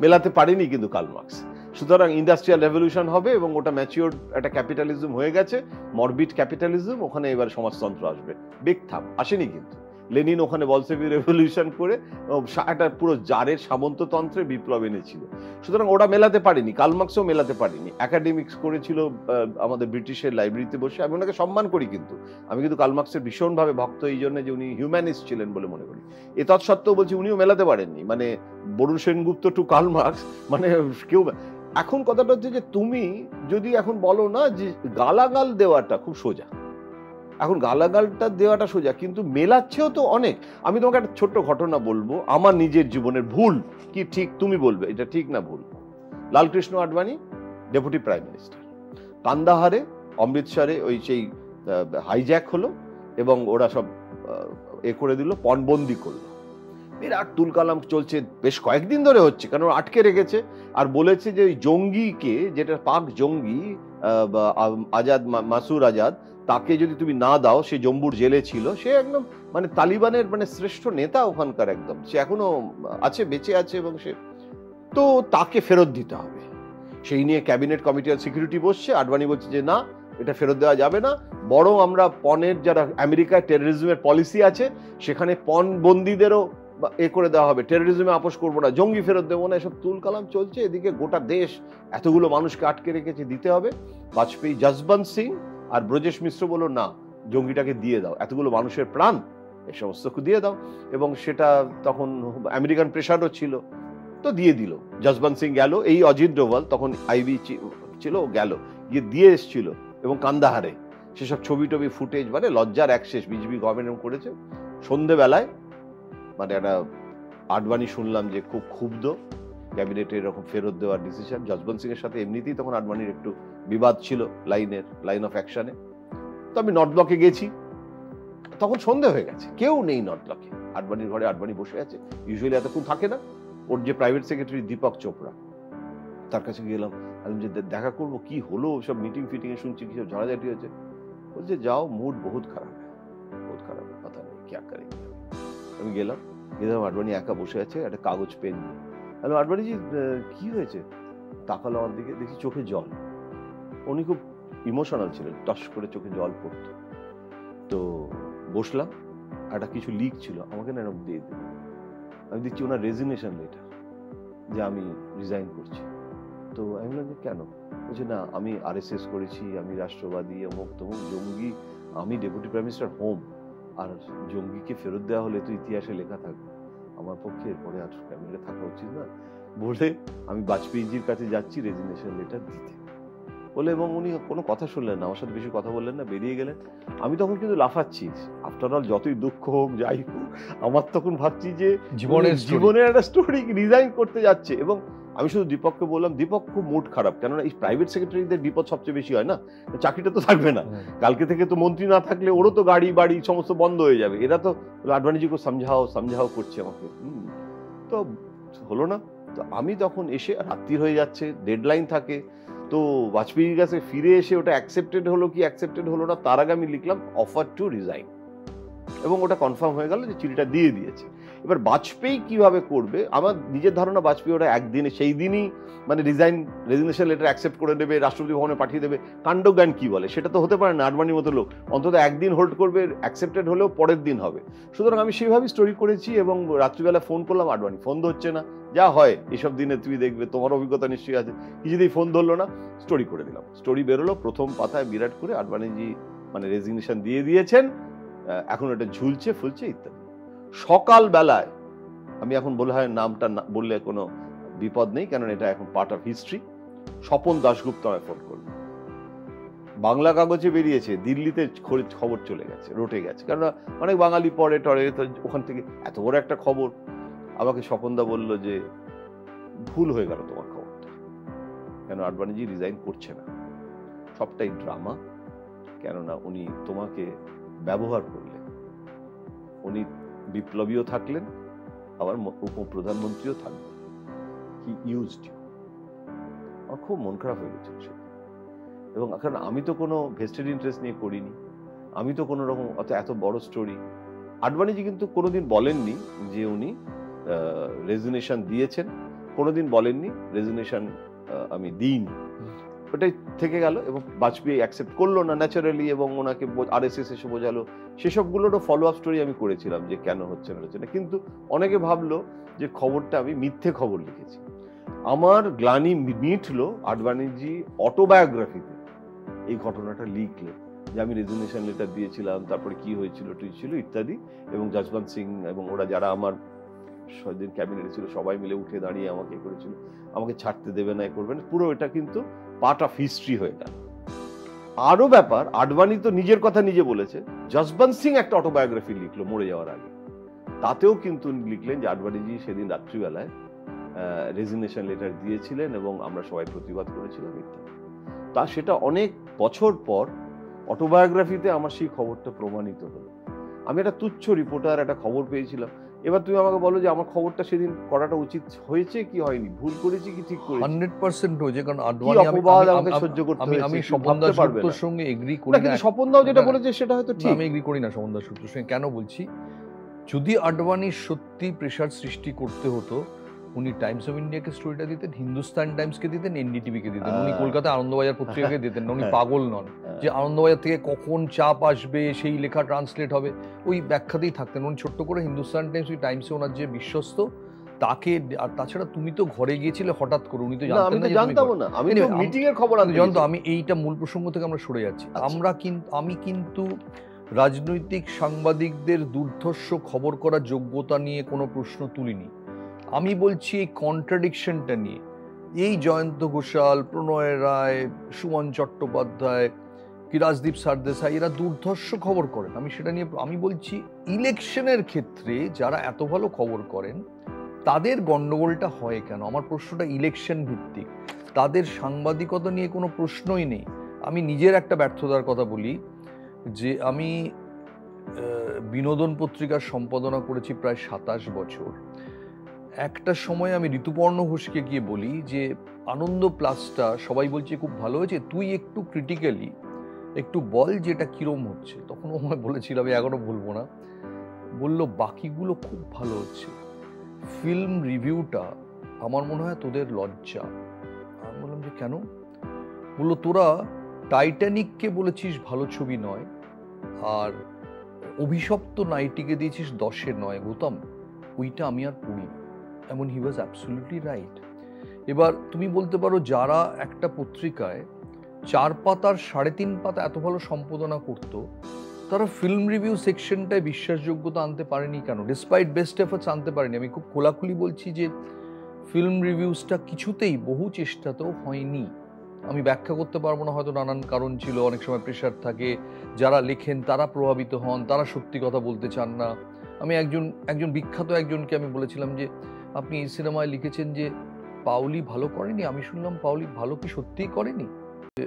মেলাতে পারেনি কিন্তু কালমার্কস সুতরাং ইন্ডাস্ট্রিয়াল রেভলিউশন হবে এবং ওটা ম্যাচিওর একটা ক্যাপিটালিজম হয়ে গেছে মরবিট ক্যাপিটালিজম ওখানে এবার সমাজতন্ত্র আসবে। বেগ থাম, আসেনি কিন্তু। লেনিন ওখানে বলসেভি রেভলিউশন করে একটা পুরো জারের সামন্ততন্ত্রে বিপ্লব এনেছিল। সুতরাং ওটা মেলাতে পারেনি কালমার্কসও মেলাতে পারেনি। একাডেমিক্স করেছিল আমাদের ব্রিটিশের লাইব্রেরিতে বসে। আমি ওনাকে সম্মান করি কিন্তু। আমি কিন্তু কালমার্কসের ভীষণভাবে ভক্ত, এই জন্য যে উনি হিউম্যানিস্ট ছিলেন বলে মনে করি। এ তৎসত্ত্বেও বলছি উনিও মেলাতে পারেননি। মানে বরুণ সেনগুপ্ত টু কালমার্কস মানে কেউ এখন কথাটা হচ্ছে যে তুমি যদি এখন বলো না যে গালাগাল দেওয়াটা খুব সোজা। এখন গালাগালটা দেওয়াটা সোজা, কিন্তু মেলাচ্ছেও তো অনেক। আমি তোমাকে একটা ছোট্ট ঘটনা বলব, আমার নিজের জীবনের ভুল, কি ঠিক তুমি বলবে, এটা ঠিক না ভুল? Lal Krishna Advani, deputy prime minister. কান্দাহারে অমৃতসরে ওই সেই হাইজ্যাক হলো এবং ওরা সব এ করে দিল, পণবন্দি করল। বিরাট তুলকালাম চলছে বেশ কয়েকদিন ধরে হচ্ছে, কারণ আটকে রেখেছে, আর বলেছে যে ওই জঙ্গিকে, যেটা পাক জঙ্গি আজাদ মাসুর আজাদ তাকে যদি তুমি না দাও, সে জম্বুর জেলে ছিল, সে একদম মানে তালিবানের মানে শ্রেষ্ঠ নেতা ওখানকার একদম। সে এখনও আছে, বেঁচে আছে এবং সে তো তাকে ফেরত দিতে হবে। সেই নিয়ে ক্যাবিনেট কমিটি অফ সিকিউরিটি বসছে, আডবাণী বলছে যে না, এটা ফেরত দেওয়া যাবে না। বরং আমরা পনেরো যারা আমেরিকায় টেরোরিজমের পলিসি আছে, সেখানে পণ বন্দীদেরও এ করে দেওয়া হবে। টেরোরিজমে আপোষ করব না, জঙ্গি ফেরত দেবো না, এসব তুল কালাম চলছে। এদিকে গোটা দেশ এতগুলো মানুষকে আটকে রেখেছে, দিতে হবে। বাজপেয়ী যশবন্ত সিং আর ব্রজেশ মিশ্র বলল, না, জঙ্গিটাকে দিয়ে দাও। এতগুলো মানুষের প্রাণ, এ সমস্ত দিয়ে দাও। এবং সেটা তখন আমেরিকান প্রেশারও ছিল। তো দিয়ে দিল। যশবন্ত সিং গেল, এই অজিত ডোভাল তখন আইবি ছিল গেল, গিয়ে দিয়ে এসছিল এবং কান্দাহারে। সেসব ছবি টবি ফুটেজ মানে লজ্জার অ্যাক্সেস বিজেপি গভর্নমেন্ট করেছে। সন্ধেবেলায় মানে একটা আডবাণী শুনলাম যে খুব ক্ষুব্ধ, ক্যাবিনেটে এরকম ফেরত দেওয়ার ডিসিশন যশবন্ত সিং এর সাথে এমনিতেই তখন আডবাণীর একটু বিবাদ ছিল লাইনের, লাইন অফ অ্যাকশনে। তো আমি নর্থ ব্লকে গেছি। তখন সন্ধে হয়ে গেছে। কেউ নেই নর্থ ব্লকে। আডবাণীর ঘরে আডবাণী বসে আছে। ইউজুয়ালি এতক্ষণ থাকে না। ওর যে প্রাইভেট সেক্রেটারি দীপক চোপড়া, তার কাছে গেলাম আমি যে দেখা করব। কি হলো? সব মিটিং ফিটিং এ শুনছি কিছু ঝড়াঝাটি হয়েছে? বলছে, যাও মুড বহুত খারাপ বহুত খারাপ কথা নেই, ক্যা করে আমি গেলাম। গেলাম আডবাণী একা বসে আছে, একটা কাগজ পেন নিয়ে। হ্যালো আডবাণীজি কি হয়েছে? তাকালো আমার দিকে দেখি চোখে জল। উনি খুব ইমোশনাল ছিলেন, টস করে চোখে জল পড়তো। তো বসলাম একটা কিছু লিক ছিল, আমাকে না এরকম দিয়ে দিল। আমি দেখছি ওনার রেজিগনেশন লেটার যে আমি রিজাইন করছি। তো আমি বললাম যে, কেন? বলছে, না, আমি আর এস এস করেছি, আমি রাষ্ট্রবাদী, অমুক তমুক, জঙ্গি, আমি ডেপুটি প্রাইম মিনিস্টার হোম আর জঙ্গিকে ফেরত দেওয়া হলে তো ইতিহাসে লেখা থাকবে। আমার পক্ষে এরপরে আর ক্যাবিনেটে থাকা উচিত না। বলে আমি বাজপেয়ীজির কাছে যাচ্ছি রেজিগনেশন লেটার দিতে। বলে এবং উনি কোনো কথা শুনলেন না আমার সাথে বেশি কথা বললেন না বেরিয়ে গেলেন। আমি তখন কিন্তু লাফাচ্ছি। আফটার অল যতই দুঃখ হোক যাই হোক আমার তখন ভাবছি যে জীবনের জীবনের একটা স্টোরি রিজাইন করতে যাচ্ছে। এবং আমি শুধু দীপককে বললাম দীপক খুব মুড খারাপ। কেননা এই প্রাইভেট সেক্রেটারিদের বিপদ সবচেয়ে বেশি হয় না। চাকরিটা তো থাকবে না। কালকে থেকে তো মন্ত্রী না থাকলে ওরও তো গাড়ি বাড়ি সমস্ত বন্ধ হয়ে যাবে। এরা তো আডভান্টেজকে সামঝাও সামঝাও করছে আমাকে। তো হলো না। তো আমি তখন এসে রাত্রি হয়ে যাচ্ছে ডেডলাইন থাকে। তো বাজপেয়ীর কাছে ফিরে এসে ওটা অ্যাকসেপ্টেড হলো কি অ্যাকসেপ্টেড হলো না, তার আগে আমি লিখলাম অফার টু রিজাইন এবং ওটা কনফার্ম হয়ে গেল যে চিঠিটা দিয়ে দিয়েছে। এবার বাজপেয়ী কীভাবে করবে? আমার নিজের ধারণা বাজপেয়ী ওরা একদিনে, সেই দিনই মানে রিজাইন রেজিগনেশন লেটার অ্যাকসেপ্ট করে দেবে, রাষ্ট্রপতি ভবনে পাঠিয়ে দেবে। কাণ্ডজ্ঞান কি বলে? সেটা তো হতে পারে না আডবাণীর মতো লোক। অন্তত একদিন হোল্ড করবে অ্যাকসেপ্টেড হলেও পরের দিন হবে। সুতরাং আমি সেইভাবেই স্টোরি করেছি এবং রাত্রিবেলা ফোন করলাম, আডবাণী ফোন ধরছে না। যা হয়, এসব দিনে তুমি দেখবে, তোমার অভিজ্ঞতা নিশ্চয়ই আছে। কিছুতেই ফোন ধরলো না স্টোরি করে দিলাম। স্টোরি বেরোলো, প্রথম পাতায় বিরাট করে আডবাণীজি মানে রেজিগনেশন দিয়ে দিয়েছেন। এখন এটা ঝুলছে, ফুলছে, ইত্যাদি। সকাল বেলায় আমি এখন বলে হয় নামটা বললে কোনো বিপদ নেই কেন এটা এখন part of history Swapan Dasgupta আমায় ফোন করল। বাংলা কাগজে বেরিয়েছে, দিল্লিতে খবর চলে গেছে, রোটে গেছে, কেননা অনেক বাঙালি পড়ে টরে তো ওখান থেকে এত বড় একটা খবর। আমাকে স্বপনদা বলল যে, ভুল হয়ে গেল তোমার খবরটা। কেন আডবাণীজি রিজাইন করছে না। সবটাই ড্রামা কেননা উনি তোমাকে ব্যবহার করলেন। উনি বিপ্লবীও থাকলেন, আবার উপপ্রধানমন্ত্রীও থাকলেন হি ইউজড ইউ আমার খুব মন খারাপ হয়ে গেছিল এবং কারণ আমি তো কোনো ভেস্টেড ইন্টারেস্ট নিয়ে করিনি, আমি তো কোনো রকম অত, এত বড় স্টোরি আডবাণীজি কিন্তু কোনোদিন বলেননি যে উনি রেজিনেশন দিয়েছেন। কোনোদিন বলেননি রেজিনেশন আমি দিইনি। ওটাই থেকে গেল এবং বাজপেয়ী অ্যাকসেপ্ট করল না ন্যাচারালি এবং ওনাকে আর এস এস এসে বোঝালো। সেসবগুলোরও ফলো আপ স্টোরি আমি করেছিলাম যে কেন হচ্ছে না হচ্ছে না। কিন্তু অনেকে ভাবলো যে খবরটা আমি মিথ্যে খবর লিখেছি। আমার গ্লানি মিটলো আডবাণীজি অটোবায়োগ্রাফিতে এই ঘটনাটা লিখলে যে আমি রেজিগনেশন লেটার দিয়েছিলাম, তারপরে কি হয়েছিল ছিল ইত্যাদি। এবং যশবন্ত সিং এবং ওরা যারা আমার দিন ক্যাবিনেটে ছিল, সবাই মিলে উঠে দাঁড়িয়ে আমাকে করেছিল। আমাকে ছাড়তে দেবে না এ করবে না। পুরো এটা কিন্তু পার্ট অফ হিস্ট্রি হয়ে গেল। আরও ব্যাপার, আডবাণী তো নিজের কথা নিজে বলেছে। যশবন্ত সিং একটা অটোবায়োগ্রাফি লিখলো মরে যাওয়ার আগে। তাতেও কিন্তু লিখলেন যে আডবাণীজি সেদিন রাত্রিবেলায় রেজিগনেশন লেটার দিয়েছিলেন এবং আমরা সবাই প্রতিবাদ করেছিলাম ইত্যাদি তা সেটা অনেক বছর পর অটোবায়োগ্রাফিতে আমার সেই খবরটা প্রমাণিত হলো। আমি একটা তুচ্ছ রিপোর্টার একটা খবর পেয়েছিলাম। এবার তুমি আমাকে বলো যে আমার খবরটা সেদিন করাটা উচিত হয়েছে কি হয়নি? ভুল করেছি কি ঠিক করেছি? হান্ড্রেড পার্সেন্ট হয়েছে কারণ আডবাণী আমাকে সহ্য করতে আমি আমি স্বপন দাসগুপ্তর সঙ্গে এগ্রি করি না। কিন্তু স্বপন দাও যেটা বলেছে সেটা হয়তো ঠিক। আমি এগ্রি করি না স্বপন দাস গুপ্তর সঙ্গে। কেন বলছি? যদি আডবাণী সত্যি প্রেশার সৃষ্টি করতে হতো উনি টাইমস অফ ইন্ডিয়াকে স্টোরিটা দিতেন হিন্দুস্তান টাইমসকে দিতেন এনডিটিভিকে দিতেন উনি। কলকাতা আনন্দবাজার পত্রিকাকে দিতেন উনি হ্যাঁ। পাগল নন। যে আনন্দবাজার থেকে কখন চাপ আসবে সেই লেখা ট্রান্সলেট হবে ওই ব্যাখ্যাতেই থাকতেন উনি ছোট্ট করে হিন্দুস্তান টাইমস ওই টাইমসে ওনার যে বিশ্বস্ত তাকে আর তাছাড়া তুমি তো ঘরে গিয়েছিলে হঠাৎ করে উনি তো জানতেন জানতাম না আমি মিটিং এর খবর আনতে জানতো আমি এইটা মূল প্রসঙ্গ থেকে আমরা সরে যাচ্ছি আচ্ছা। আমরা কিন্তু আমি কিন্তু রাজনৈতিক সাংবাদিকদের দুর্ধর্ষ খবর করার যোগ্যতা নিয়ে কোনো প্রশ্ন তুলিনি আমি বলছি এই কন্ট্রাডিকশনটা নিয়ে। এই জয়ন্ত ঘোষাল, প্রণয় রায়, সুমন চট্টোপাধ্যায়, কি রাজদীপ সারদেশাই এরা দুর্ধর্ষ খবর করেন। আমি সেটা নিয়ে, আমি বলছি ইলেকশনের ক্ষেত্রে যারা এত ভালো খবর করেন, তাদের গণ্ডগোলটা হয় কেন? আমার প্রশ্নটা ইলেকশন ভিত্তিক। তাদের সাংবাদিকতা নিয়ে কোনো প্রশ্নই নেই। আমি নিজের একটা ব্যর্থতার কথা বলি যে, আমি বিনোদন পত্রিকার সম্পাদনা করেছি প্রায় সাতাশ বছর। একটা সময় আমি ঋতুপর্ণ ঘোষকে গিয়ে বলি যে, আনন্দ প্লাসটা সবাই বলছে খুব ভালো হয়েছে, তুই একটু ক্রিটিক্যালি একটু বল যে এটা কিরম হচ্ছে। তখন ও আমায় বলেছিল, আমি এখনও বলব না। বলল, বাকিগুলো খুব ভালো হচ্ছে। ফিল্ম রিভিউটা আমার মনে হয় তোদের লজ্জা। আমি বললাম, যে কেন? বলল, তোরা টাইটানিককে বলেছিস ভালো ছবি নয়, আর অভিশপ্ত নাইটিকে দিয়েছিস দশে নয়, গৌতম। ওইটা আমি আর পড়ি এমন হি ওয়াজ অ্যাবসলিউটলি রাইট এবার তুমি বলতে পারো যারা একটা পত্রিকায় চার পাতার সাড়ে তিন পাতা এত ভালো সম্পাদনা করত, তারা ফিল্ম রিভিউ সেকশনটায় বিশ্বাসযোগ্যতা আনতে পারেনি কেন? ডিসপাইট বেস্ট এফার্টস আনতে পারেনি। আমি খুব খোলাখুলি বলছি যে ফিল্ম রিভিউসটা কিছুতেই বহু চেষ্টাতেও হয়নি। আমি ব্যাখ্যা করতে পারব না, হয়তো নানান কারণ ছিল, অনেক সময় প্রেশার থাকে, যারা লেখেন তারা প্রভাবিত হন, তারা সত্যি কথা বলতে চান না। আমি একজন একজন বিখ্যাত একজনকে আমি বলেছিলাম যে আপনি এই সিনেমায় লিখেছেন যে পাউলি ভালো করেনি। আমি শুনলাম পাউলি ভালো কি সত্যিই করেনি?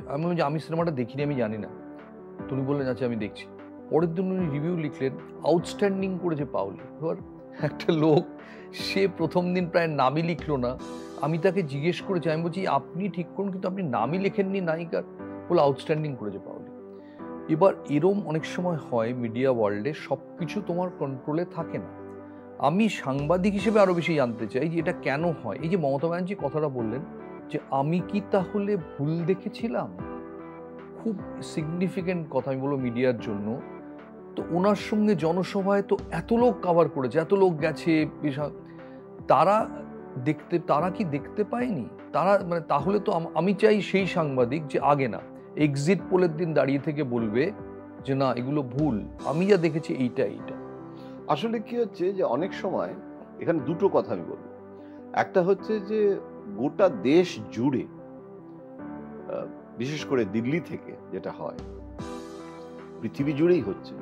আমি যে, আমি সিনেমাটা দেখিনি, আমি জানি না। তুমি বললেন আচ্ছা আমি দেখছি। পরের দিন উনি রিভিউ লিখলেন আউটস্ট্যান্ডিং করেছে পাউলি এবার একটা লোক, সে প্রথম দিন প্রায় নামই লিখলো না। আমি তাকে জিজ্ঞেস করেছি, আমি বলছি, আপনি ঠিক করুন, কিন্তু আপনি নামই লেখেননি, নায়িকার? বলে আউটস্ট্যান্ডিং করেছে পাউলি এবার এরম অনেক সময় হয় মিডিয়া ওয়ার্ল্ডে সব কিছু তোমার কন্ট্রোলে থাকে না। আমি সাংবাদিক হিসেবে আরও বেশি জানতে চাই যে এটা কেন হয়? এই যে মমতা ব্যানার্জি কথাটা বললেন যে আমি কি তাহলে ভুল দেখেছিলাম? খুব সিগনিফিকেন্ট কথা আমি বলব মিডিয়ার জন্য। তো ওনার সঙ্গে জনসভায় তো এত লোক কাভার করেছে, এত লোক গেছে তারা দেখতে, তারা কি দেখতে পায়নি? তারা মানে তাহলে তো আমি চাই সেই সাংবাদিক যে আগে না এক্সিট পোলের দিন দাঁড়িয়ে থেকে বলবে যে না, এগুলো ভুল, আমি যা দেখেছি এইটা এইটা। আসলে কি হচ্ছে যে অনেক সময় এখানে দুটো কথা আমি বলব। একটা হচ্ছে যে গোটা দেশ জুড়ে বিশেষ করে দিল্লি থেকে যেটা হয় পৃথিবী জুড়েই হচ্ছে।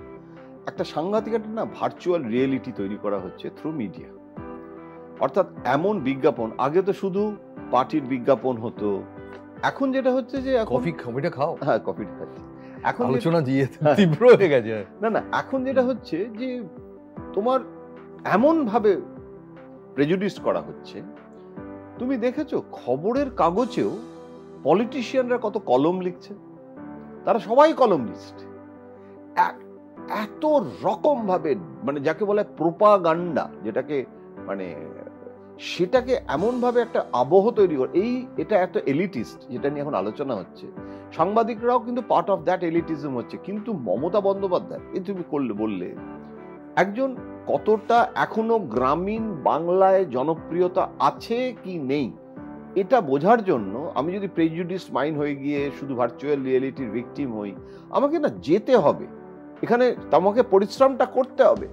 একটা সাংঘাতিক একটা না ভার্চুয়াল রিয়েলিটি তৈরি করা হচ্ছে থ্রু মিডিয়া অর্থাৎ এমন বিজ্ঞাপন আগে তো শুধু পার্টির বিজ্ঞাপন হতো এখন যেটা হচ্ছে যে কফি কফিটা খাও। হ্যাঁ কফিটা খাচ্ছি। এখন আলোচনা দিয়ে তীব্র হয়ে গেছে। না না এখন যেটা হচ্ছে যে তোমার এমন ভাবে প্রেজুডিস করা হচ্ছে। তুমি দেখেছ, খবরের কাগজেও পলিটিশিয়ানরা কত কলম লিখছে? তারা সবাই কলম লিখছে এত রকম ভাবে মানে যাকে বলে প্রোপাগান্ডা যেটাকে মানে সেটাকে এমনভাবে একটা আবহ তৈরি করে, এই এটা এত এলিটিস্ট যেটা নিয়ে এখন আলোচনা হচ্ছে। সাংবাদিকরাও কিন্তু পার্ট অফ দ্যাট এলিটিজম হচ্ছে। কিন্তু মমতা বন্দ্যোপাধ্যায় এই তুমি করলে, বললে একজন কতটা এখনও গ্রামীণ বাংলায় জনপ্রিয়তা আছে কি নেই? এটা বোঝার জন্য আমি যদি প্রেজুডিস মাইন্ড হয়ে গিয়ে শুধু ভার্চুয়াল রিয়েলিটির ভিকটিম হই, আমাকে না যেতে হবে। এখানে আমাকে পরিশ্রমটা করতে হবে।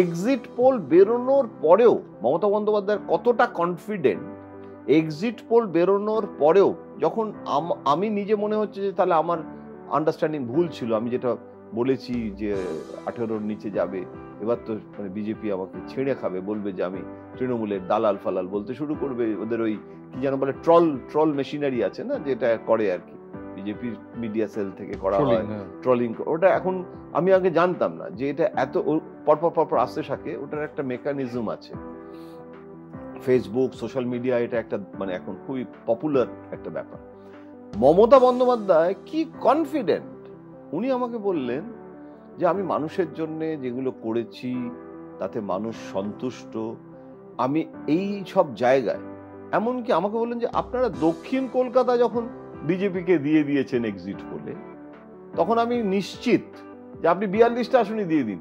এক্সিট পোল বেরোনোর পরেও মমতা বন্দ্যোপাধ্যায়ের কতটা কনফিডেন্ট এক্সিট পোল বেরোনোর পরেও যখন আমি নিজে মনে হচ্ছে যে তাহলে আমার আন্ডারস্ট্যান্ডিং ভুল ছিল, আমি যেটা বলেছি যে আঠেরোর নিচে যাবে এবার তো মানে বিজেপি আমাকে ছেড়ে খাবে বলবে যে আমি তৃণমূলের দালাল ফালাল বলতে শুরু করবে ওদের ওই কি যেন বলে ট্রল ট্রল মেশিনারি আছে না যেটা করে আর কি। বিজেপির মিডিয়া সেল থেকে করা হয় ট্রলিং ওটা এখন আমি আগে জানতাম না যে এটা এত পরপর পরপর আসতে থাকে ওটার একটা মেকানিজম আছে। ফেসবুক সোশ্যাল মিডিয়া এটা একটা মানে এখন খুবই পপুলার একটা ব্যাপার। মমতা বন্দ্যোপাধ্যায় কি কনফিডেন্ট উনি আমাকে বললেন যে, আমি মানুষের জন্য যেগুলো করেছি, তাতে মানুষ সন্তুষ্ট। আমি এই সব জায়গায়। এমনকি আমাকে বললেন যে, আপনারা দক্ষিণ কলকাতা যখন বিজেপিকে দিয়ে দিয়েছেন এক্সিট বলে, তখন আমি নিশ্চিত যে, আপনি বিয়াল্লিশটা আসনই দিয়ে দিন।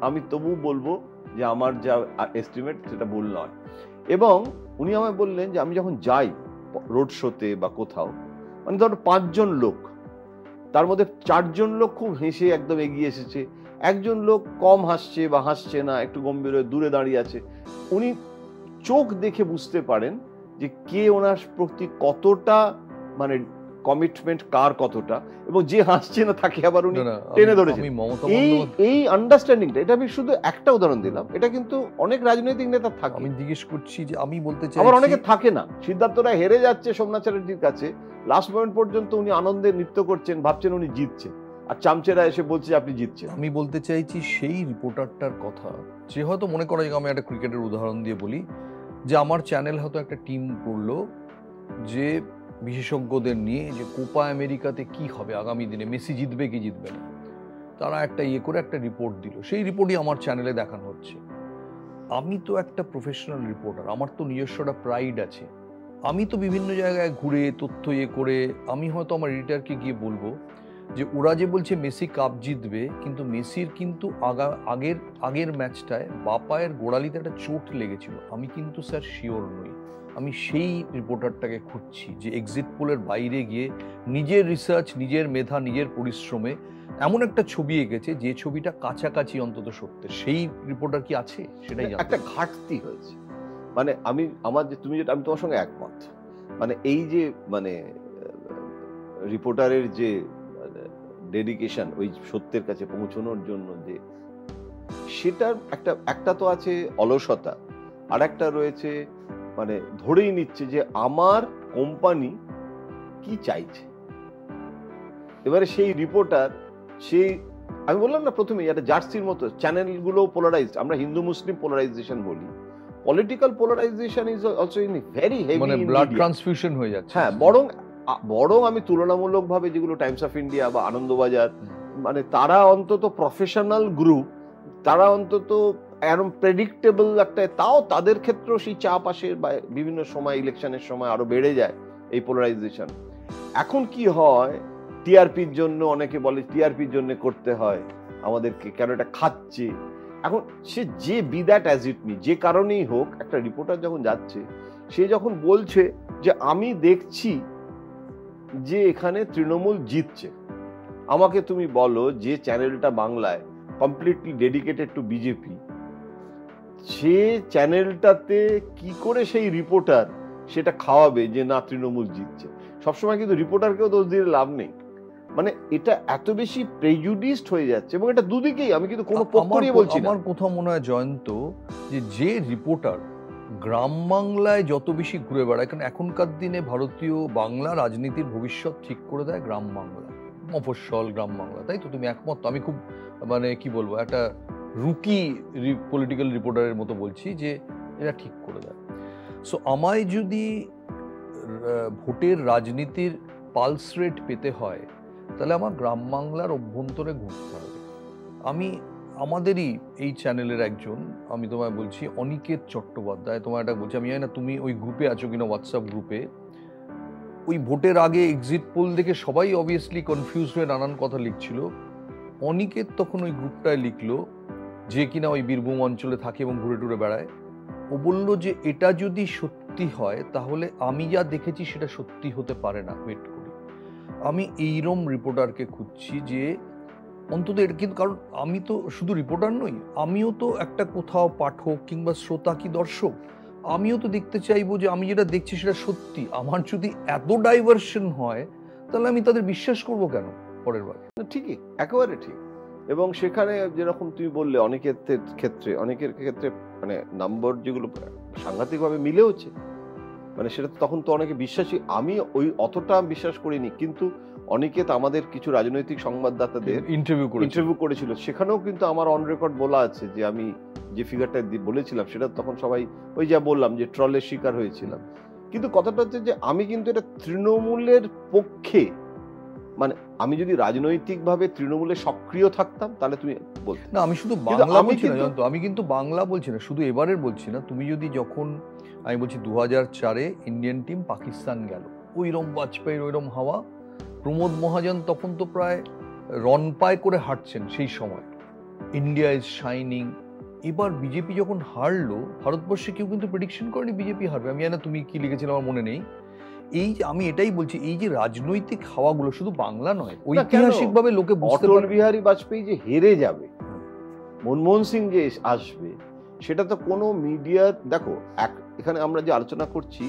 আমি তবু বলব যে, আমার যা এস্টিমেট সেটা ভুল নয়। এবং উনি আমায় বললেন যে, আমি যখন যাই রোড শোতে বা কোথাও মানে ধরো পাঁচজন লোক তার মধ্যে চারজন লোক খুব হেসে একদম এগিয়ে এসেছে। একজন লোক কম হাসছে বা হাসছে না, একটু গম্ভীর হয়ে দূরে দাঁড়িয়ে আছে। উনি চোখ দেখে বুঝতে পারেন যে কে ওনার প্রতি কতটা মানে কমিটমেন্ট কার কতটা? এবং যে হাসছে না তাকে আবার উনি টেনে ধরেছেন। এই এই আন্ডারস্ট্যান্ডিংটা এটা আমি শুধু একটা উদাহরণ দিলাম। এটা কিন্তু অনেক রাজনৈতিক নেতা থাকে। আমি জিজ্ঞেস করছি যে আমি বলতে চাই আবার অনেকে থাকে না। সিদ্ধার্থ রায় হেরে যাচ্ছে সোমনাথ চ্যাটার্জির কাছে। লাস্ট পয়েন্ট পর্যন্ত উনি আনন্দে নৃত্য করছেন ভাবছেন উনি জিতছে আর চামচেরা এসে বলছে আপনি জিতছেন। আমি বলতে চাইছি সেই রিপোর্টারটার কথা যে হয়তো মনে করা যায় আমি একটা ক্রিকেটের উদাহরণ দিয়ে বলি যে আমার চ্যানেল হয়তো একটা টিম করল যে বিশেষজ্ঞদের নিয়ে যে কোপা আমেরিকাতে কি হবে আগামী দিনে, মেসি জিতবে কি জিতবে না, তারা একটা ইয়ে করে একটা রিপোর্ট দিল। সেই রিপোর্টই আমার চ্যানেলে দেখানো হচ্ছে। আমি তো একটা প্রফেশনাল রিপোর্টার আমার তো নিজস্ব একটা প্রাইড আছে। আমি তো বিভিন্ন জায়গায় ঘুরে, তথ্য ইয়ে করে, আমি হয়তো আমার এডিটারকে গিয়ে বলব যে ওরা যে বলছে মেসি কাপ জিতবে কিন্তু মেসির কিন্তু আগা আগের আগের ম্যাচটায় বাপায়ের গোড়ালিতে একটা চোট লেগেছিল। আমি কিন্তু স্যার শিওর নই। আমি সেই রিপোর্টারটাকে খুঁজছি যে এক্সিট পোলের বাইরে গিয়ে নিজের রিসার্চ নিজের মেধা নিজের পরিশ্রমে এমন একটা ছবি এঁকেছে যে ছবিটা কাছাকাছি অন্তত সত্যের। সেই রিপোর্টার কি আছে? সেটাই একটা ঘাটতি হয়েছে। মানে আমি আমার যে তুমি যেটা আমি তোমার সঙ্গে একমত। মানে এই যে মানে রিপোর্টারের যে ডেডিকেশন ওই সত্যের কাছে পৌঁছানোর জন্য যে সেটার একটা একটা তো আছে অলসতা আর একটা রয়েছে মানে ধরেই নিচ্ছে যে আমার কোম্পানি কি চাইছে। এবারে সেই রিপোর্টার সেই আমি বললাম না প্রথমে একটা জার্সির মতো চ্যানেলগুলো পোলারাইজড আমরা হিন্দু মুসলিম পোলারাইজেশন বলি। Political polarisation is also in very heavy মানে ব্লাড ট্রান্সফিউশন হয়ে যাচ্ছে। হ্যাঁ বরং বরং আমি তুলনামূলকভাবে যেগুলো টাইমস অফ ইন্ডিয়া বা আনন্দবাজার মানে তারা অন্তত প্রফেশনাল গ্রুপ তারা অন্তত এরম প্রেডিক্টেবল একটা তাও তাদের ক্ষেত্রেও সেই চাপ আসে বা বিভিন্ন সময় ইলেকশনের সময় আরও বেড়ে যায় এই পোলারাইজেশন এখন কি হয়? টিআরপির জন্য অনেকে বলে টিআরপির জন্য করতে হয় আমাদেরকে কেন এটা খাচ্ছে? এখন সে যে be that as it may যে কারণেই হোক একটা রিপোর্টার যখন যাচ্ছে সে যখন বলছে যে আমি দেখছি যে এখানে তৃণমূল জিতছে। আমাকে তুমি বলো যে চ্যানেলটা বাংলায় কমপ্লিটলি ডেডিকেটেড টু বিজেপি সে চ্যানেলটাতে কি করে সেই রিপোর্টার সেটা খাওয়াবে যে না তৃণমূল জিতছে? সবসময় কিন্তু রিপোর্টারকেও দোষ দিয়ে লাভ নেই। মানে এটা এত বেশি প্রেজুডিসড হয়ে যাচ্ছে এবং এটা দুদিকেই আমি কিন্তু কোনো পক্ষ নিয়ে বলছি আমার কোথাও মনে হয় জয়ন্ত যে যে রিপোর্টার গ্রাম বাংলায় যত বেশি ঘুরে বেড়ায়, কারণ এখনকার দিনে ভারতীয় বাংলা রাজনীতির ভবিষ্যৎ ঠিক করে দেয় গ্রাম বাংলা। মফস্বল, গ্রাম বাংলা, তাই তো? তুমি একমত? আমি খুব মানে কি বলব, একটা রুকি পলিটিক্যাল রিপোর্টারের মতো বলছি যে এরা ঠিক করে দেয়। সো আমায় যদি ভোটের রাজনীতির পালস রেট পেতে হয়, তাহলে আমার গ্রাম বাংলার অভ্যন্তরে ঘুরতে হবে। আমি আমাদেরই এই চ্যানেলের একজন, আমি তোমায় বলছি অনিকেত চট্টোপাধ্যায়। তোমার একটা বলছি, আমি জানি না তুমি ওই গ্রুপে আছো কিনা হোয়াটসঅ্যাপ গ্রুপে ওই ভোটের আগে এক্সিট পোল দেখে সবাই অবভিয়াসলি কনফিউজ হয়ে নানান কথা লিখছিল। অনিকেত তখন ওই গ্রুপটায় লিখলো যে কিনা ওই বীরভূম অঞ্চলে থাকে এবং ঘুরে টুরে বেড়ায়। ও বলল যে এটা যদি সত্যি হয়, তাহলে আমি যা দেখেছি সেটা সত্যি হতে পারে না। ওয়েট করি। আমি এইরম রিপোর্টারকে খুঁজছি যে অন্তত এটা কিন্তু কারণ আমি তো শুধু রিপোর্টার নই, আমিও তো একটা কোথাও পাঠক কিংবা শ্রোতা কি দর্শক? আমিও তো দেখতে চাইব যে আমি যেটা দেখছি সেটা সত্যি। আমার যদি এত ডাইভার্সন হয়, তাহলে আমি তাদের বিশ্বাস করব কেন পরের বার? ঠিকই, একেবারে ঠিক। এবং সেখানে যেরকম তুমি বললে, অনেকের ক্ষেত্রে অনেকের ক্ষেত্রে মানে নাম্বার যেগুলো সাংঘাতিকভাবে মিলেওছে মানে সেটা তখন তো অনেকে বিশ্বাসী, আমি ওই অতটা বিশ্বাস করিনি। কিন্তু অনেকে আমাদের কিছু রাজনৈতিক সংবাদদাতাদের ইন্টারভিউ করে ইন্টারভিউ করেছিল। সেখানেও কিন্তু আমার অন রেকর্ড বলা আছে যে আমি যে ফিগারটা বলেছিলাম সেটা তখন সবাই ওই যা বললাম যে ট্রলের শিকার হয়েছিলাম। কিন্তু কথাটা হচ্ছে যে আমি কিন্তু এটা তৃণমূলের পক্ষে মানে আমি যদি রাজনৈতিকভাবে তৃণমূলে সক্রিয় থাকতাম তাহলে তুমি বলতে না আমি শুধু বাংলা আমি বলছি না জানতো? আমি কিন্তু বাংলা বলছি না শুধু এবারের বলছি না তুমি যদি যখন আমি বলছি দু হাজার চারে ইন্ডিয়ান টিম পাকিস্তান গেল ওইরম বাজপেয়ীর ওইরম হাওয়া প্রমোদ মহাজন তখন তো প্রায় রন পায় করে হাঁটছেন সেই সময়। ইন্ডিয়া ইজ শাইনিং এবার বিজেপি যখন হারলো ভারতবর্ষে কেউ কিন্তু প্রেডিকশন করেনি বিজেপি হারবে। আমি জানি তুমি কি লিখেছিলে আমার মনে নেই। এই যে আমি এটাই বলছি এই যে রাজনৈতিক হাওয়াগুলো শুধু বাংলা নয়? ঐতিহাসিকভাবে লোকে বুঝতে অটল পারে বিহারী বাজপেয়ী যে হেরে যাবে মনমোহন সিং যে আসবে সেটা তো কোনো মিডিয়া দেখো এক এখানে আমরা যে আলোচনা করছি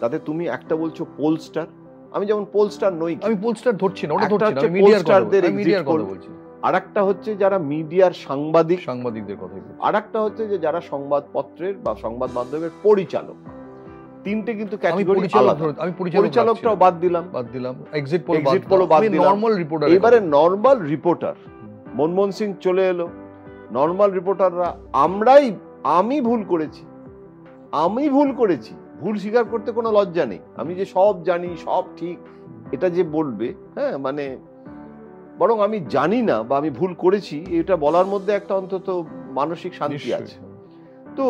তাতে তুমি একটা বলছো পোলস্টার আমি যেমন পোলস্টার নই আমি পোলস্টার ধরছি না ওটা ধরছি না আমি মিডিয়ার কথা বলছি আর একটা হচ্ছে যারা মিডিয়ার সাংবাদিক। সাংবাদিকদের কথা আর একটা হচ্ছে যে যারা সংবাদপত্রের বা সংবাদ মাধ্যমের পরিচালক। তিনটে কিন্তু ক্যাটাগরি আলাদা। আমি পরিচালকটাও বাদ দিলাম। বাদ দিলাম এক্সিট পোল poll ও বাদ দিলাম। নরমাল রিপোর্টার এবারে নর্মাল রিপোর্টার মনমোহন সিং চলে এলো। নর্মাল রিপোর্টাররা আমরাই আমি ভুল করেছি। আমি ভুল করেছি। ভুল স্বীকার করতে কোনো লজ্জা নেই। আমি যে সব জানি সব ঠিক এটা যে বলবে হ্যাঁ মানে বরং আমি জানি না বা আমি ভুল করেছি এটা বলার মধ্যে একটা অন্তত মানসিক শান্তি আছে। তো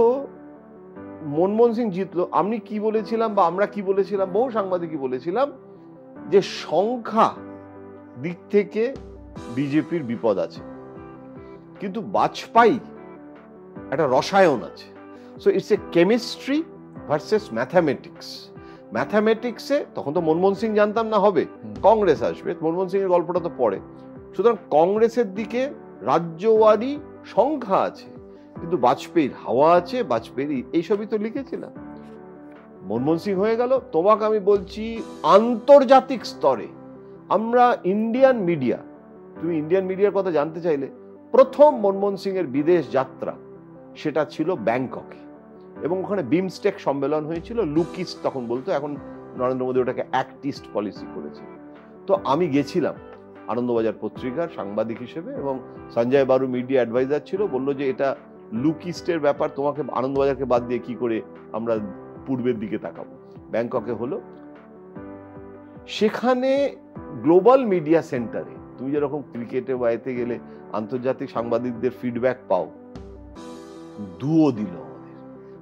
মনমোহন সিং জিতলো। আমি কি বলেছিলাম বা আমরা কি বলেছিলাম বহু সাংবাদিকই বলেছিলাম যে সংখ্যা দিক থেকে বিজেপির বিপদ আছে। কিন্তু বাজপাই একটা রসায়ন আছে। So it's a chemistry versus mathematics ম্যাথামেটিক্সে তখন তো মনমোহন সিং জানতাম না হবে কংগ্রেস আসবে। মনমোহন সিং এর গল্পটা তো পড়ে সুতরাং কংগ্রেসের দিকে রাজ্যওয়ারি সংখ্যা আছে কিন্তু বাজপেয়ীর হাওয়া আছে বাজপেয়ী এইসবই তো লিখেছিলাম মনমোহন সিং হয়ে গেল। তোমাকে আমি বলছি আন্তর্জাতিক স্তরে আমরা ইন্ডিয়ান মিডিয়া তুমি ইন্ডিয়ান মিডিয়ার কথা জানতে চাইলে প্রথম মনমোহন সিং এর বিদেশ যাত্রা সেটা ছিল ব্যাংককে। এবং ওখানে বিমস্টেক সম্মেলন হয়েছিল লুকিস্ট তখন বলতো, এখন নরেন্দ্র মোদী ওটাকে অ্যাক্টিস্ট পলিসি করেছে। তো আমি গেছিলাম আনন্দবাজার পত্রিকার সাংবাদিক হিসেবে এবং সঞ্জয় বারু মিডিয়া অ্যাডভাইজার ছিল, বলল যে এটা লুকিস্টের ব্যাপার, তোমাকে আনন্দবাজারকে বাদ দিয়ে কি করে আমরা পূর্বের দিকে তাকাবো। ব্যাংককে হলো, সেখানে গ্লোবাল মিডিয়া সেন্টারে তুমি যেরকম ক্রিকেটে বা এতে গেলে আন্তর্জাতিক সাংবাদিকদের ফিডব্যাক পাও দুও দিল।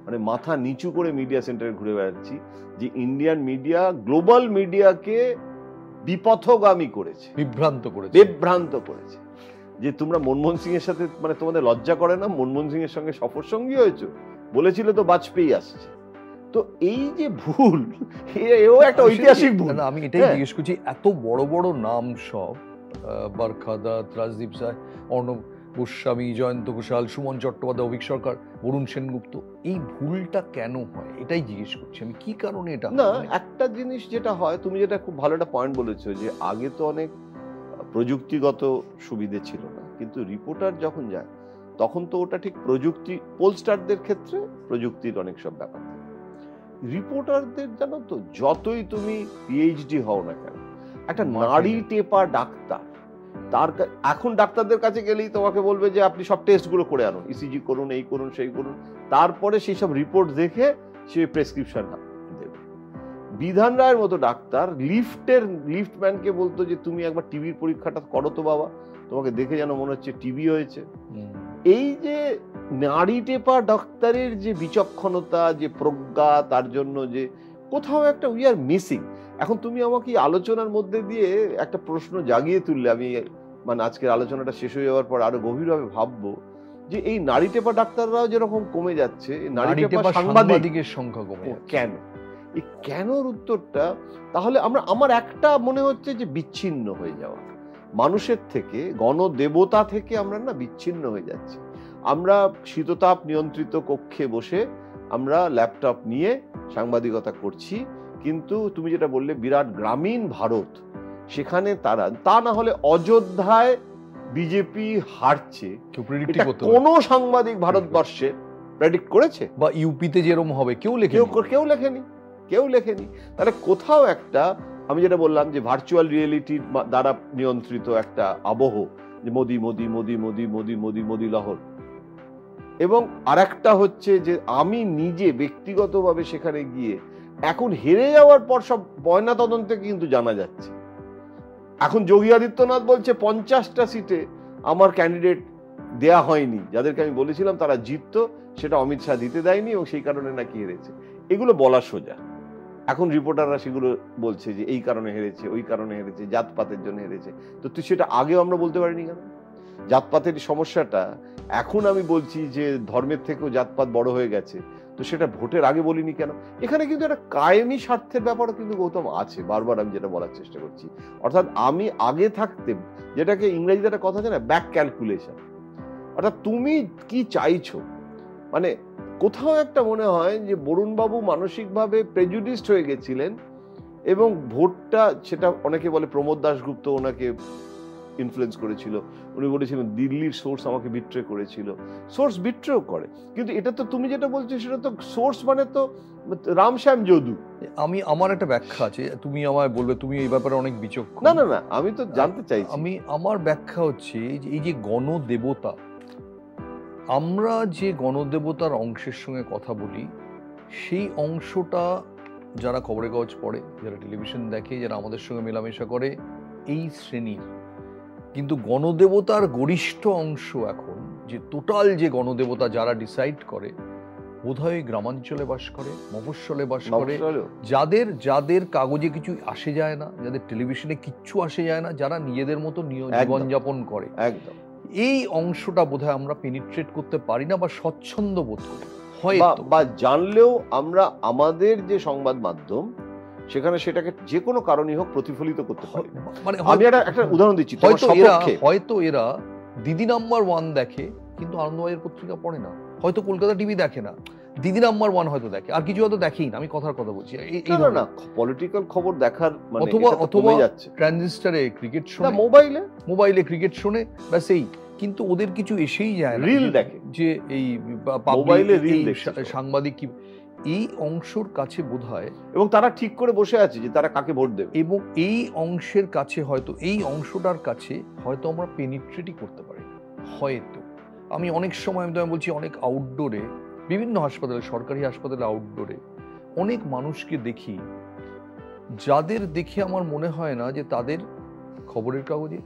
মানে মাথা নিচু করে মিডিয়া সেন্টারে ঘুরে বেড়াচ্ছি যে ইন্ডিয়ান মিডিয়া গ্লোবাল মিডিয়াকে বিপথগামী করেছে। বিভ্রান্ত করেছে। বিভ্রান্ত করেছে। যে তোমরা মনমোহন সিং এর সাথে মানে তোমাদের লজ্জা করে না মনমোহন সিং এর সঙ্গে সফর সঙ্গী হয়েছো? বলেছিল তো বাজপেয়ী আসছে। তো এই যে ভুল এও একটা ঐতিহাসিক ভুল। না, আমি এটাই হ্যাঁ। জিজ্ঞেস করছি এত বড় বড় নাম সব আহ, বারখাদাত রাজদীপ সায় অর্ণব গোস্বামী জয়ন্ত ঘোষাল সুমন চট্টোপাধ্যায় অভিক সরকার বরুণ সেনগুপ্ত এই ভুলটা কেন হয়? এটাই জিজ্ঞেস করছি আমি। কি কারণে এটা না একটা জিনিস যেটা হয় তুমি যেটা খুব ভালো একটা পয়েন্ট বলেছ যে আগে তো অনেক প্রযুক্তিগত সুবিধে ছিল না। কিন্তু রিপোর্টার যখন যায় তখন তো ওটা ঠিক প্রযুক্তি পোলস্টারদের ক্ষেত্রে প্রযুক্তির অনেক সব ব্যাপার রিপোর্টারদের জানো তো যতই তুমি পিএইচডি হও না কেন একটা নারী টেপা ডাক্তার তার এখন ডাক্তারদের কাছে গেলেই তোমাকে বলবে যে আপনি সব টেস্টগুলো করে আনুন ইসিজি করুন এই করুন সেই করুন। তারপরে সেই সব রিপোর্ট দেখে সে প্রেসক্রিপশন দেবে। বিধান রায়ের মতো ডাক্তার লিফটের লিফটম্যানকে বলতো যে তুমি একবার টিভির পরীক্ষাটা করো তো বাবা তোমাকে দেখে যেন মনে হচ্ছে টিভি হয়েছে। এই যে নাড়ি টেপা ডাক্তারের যে বিচক্ষণতা যে প্রজ্ঞা তার জন্য যে কোথাও একটা উই আর মিসিং এখন তুমি আমাকে আলোচনার মধ্যে দিয়ে একটা প্রশ্ন জাগিয়ে তুললে আমি মানে আজকের আলোচনাটা শেষ হয়ে যাওয়ার পর আরও গভীরভাবে ভাববো যে এই নাড়ি টেপা ডাক্তাররাও যেরকম কমে যাচ্ছে নারী টেপা সাংবাদিকের সংখ্যা কমে কেন? এই কেনর উত্তরটা তাহলে আমরা আমার একটা মনে হচ্ছে যে বিচ্ছিন্ন হয়ে যাওয়া। মানুষের থেকে গণদেবতা থেকে আমরা না বিচ্ছিন্ন হয়ে যাচ্ছি। আমরা শীততাপ নিয়ন্ত্রিত কক্ষে বসে আমরা ল্যাপটপ নিয়ে সাংবাদিকতা করছি কিন্তু তুমি যেটা বললে বিরাট গ্রামীণ ভারত সেখানে তারা তা না হলে অযোধ্যায় বিজেপি হারছে কোনো সাংবাদিক ভারতবর্ষে প্রেডিক্ট করেছে বা ইউপিতে যেরকম হবে কেউ লেখে কেউ কেউ লেখেনি কেউ লেখেনি তাহলে কোথাও একটা আমি যেটা বললাম যে ভার্চুয়াল রিয়েলিটির দ্বারা নিয়ন্ত্রিত একটা আবহ যে মোদি মোদি মোদি মোদি মোদি মোদি মোদি লহর এবং আরেকটা হচ্ছে যে আমি নিজে ব্যক্তিগতভাবে সেখানে গিয়ে এখন হেরে যাওয়ার পর সব ময়না তদন্তে কিন্তু জানা যাচ্ছে। এখন যোগী আদিত্যনাথ বলছে পঞ্চাশটা সিটে আমার ক্যান্ডিডেট দেয়া হয়নি। যাদেরকে আমি বলেছিলাম তারা জিততো, সেটা অমিত শাহ দিতে দেয়নি এবং সেই কারণে নাকি হেরেছে। এগুলো বলা সোজা। এখন রিপোর্টাররা সেগুলো বলছে যে এই কারণে হেরেছে, ওই কারণে হেরেছে, জাতপাতের জন্য হেরেছে। তো তুই সেটা আগেও আমরা বলতে পারিনি কেন? জাতপাতের সমস্যাটা, এখন আমি বলছি যে ধর্মের থেকেও জাতপাত বড় হয়ে গেছে, তো সেটা ভোটের আগে বলিনি কেন? এখানে কিন্তু একটা কায়েমি স্বার্থের ব্যাপারও কিন্তু গৌতম আছে, বারবার আমি যেটা বলার চেষ্টা করছি। অর্থাৎ আমি আগে থাকতে, যেটাকে ইংরেজিতে একটা কথা আছে না, ব্যাক ক্যালকুলেশন। অর্থাৎ তুমি কি চাইছো? মানে কোথাও একটা মনে হয় যে বরুণবাবু মানসিকভাবে প্রেজুডিসড হয়ে গেছিলেন এবং ভোটটা, সেটা অনেকে বলে প্রমোদ দাশগুপ্ত ওনাকে ইনফ্লুয়েন্স করেছিল। উনি বলেছিলেন দিল্লির সোর্স আমাকে বিট্রে করেছিল। সোর্স বিট্রেও করে। কিন্তু এটা তো তুমি যেটা বলছো সেটা তো সোর্স মানে তো রামশ্যাম যদু। আমি আমার একটা ব্যাখ্যা আছে তুমি আমায় বলবে তুমি এই ব্যাপারে অনেক বিচক্ষণ। না না না আমি তো জানতে চাইছি। আমি আমার ব্যাখ্যা হচ্ছে যে- এই যে গণদেবতা আমরা যে গণদেবতার অংশের সঙ্গে কথা বলি সেই অংশটা যারা খবরের কাগজ পড়ে যারা টেলিভিশন দেখে যারা আমাদের সঙ্গে মেলামেশা করে এই শ্রেণির। কিন্তু গণদেবতার গরিষ্ঠ অংশ এখন যে টোটাল যে গণদেবতা যারা ডিসাইড করে বোধহয় গ্রামাঞ্চলে বাস করে মফস্বলে বাস করে যাদের যাদের কাগজে কিছু আসে যায় না যাদের টেলিভিশনে কিচ্ছু আসে যায় না যারা নিজেদের মতো। জীবনযাপন করে। একদম। এই অংশটা বোধহয় আমরা পেনিট্রেট করতে পারি না বা স্বচ্ছন্দ বোধ করি। বা হয়তো বা জানলেও আমরা আমাদের যে সংবাদ মাধ্যম সেখানে সেটাকে যে কোনো কারণেই হোক প্রতিফলিত করতে পারি। মানে আমি একটা একটা উদাহরণ দিচ্ছি হয়তো এরা হয়তো এরা দিদি নাম্বার ওয়ান দেখে কিন্তু আনন্দবাজার পত্রিকা পড়ে না। হয়তো কলকাতা টিভি দেখে না। দিদি নাম্বার ওয়ান হয়তো দেখে। আর কিছু হয়তো দেখেই না আমি কথার কথা বলছি। না না পলিটিক্যাল খবর দেখার মানে অথবা- অথবা- ট্রানজিস্টারে ক্রিকেট শোনে। মোবাইলে মোবাইলে ক্রিকেট শোনে ব্যাস এই। কিন্তু ওদের কিছু এসেই যায় রিল দেখে। যে এই মোবাইলে সবাই। সাংবাদিক কি এই অংশর কাছে বোধ হয় এবং তারা ঠিক করে বসে আছে যে তারা কাকে ভোট দেবে। এবং এই অংশের কাছে হয়তো এই অংশটার কাছে হয়তো আমরা পেনিট্রেটই করতে পারি। হয়তো। আমি অনেক সময় আমি বলছি অনেক আউটডোরে বিভিন্ন হাসপাতালে সরকারি হাসপাতালে আউটডোরে অনেক মানুষকে দেখি যাদের দেখে আমার মনে হয় না যে তাদের খবরের কাগজে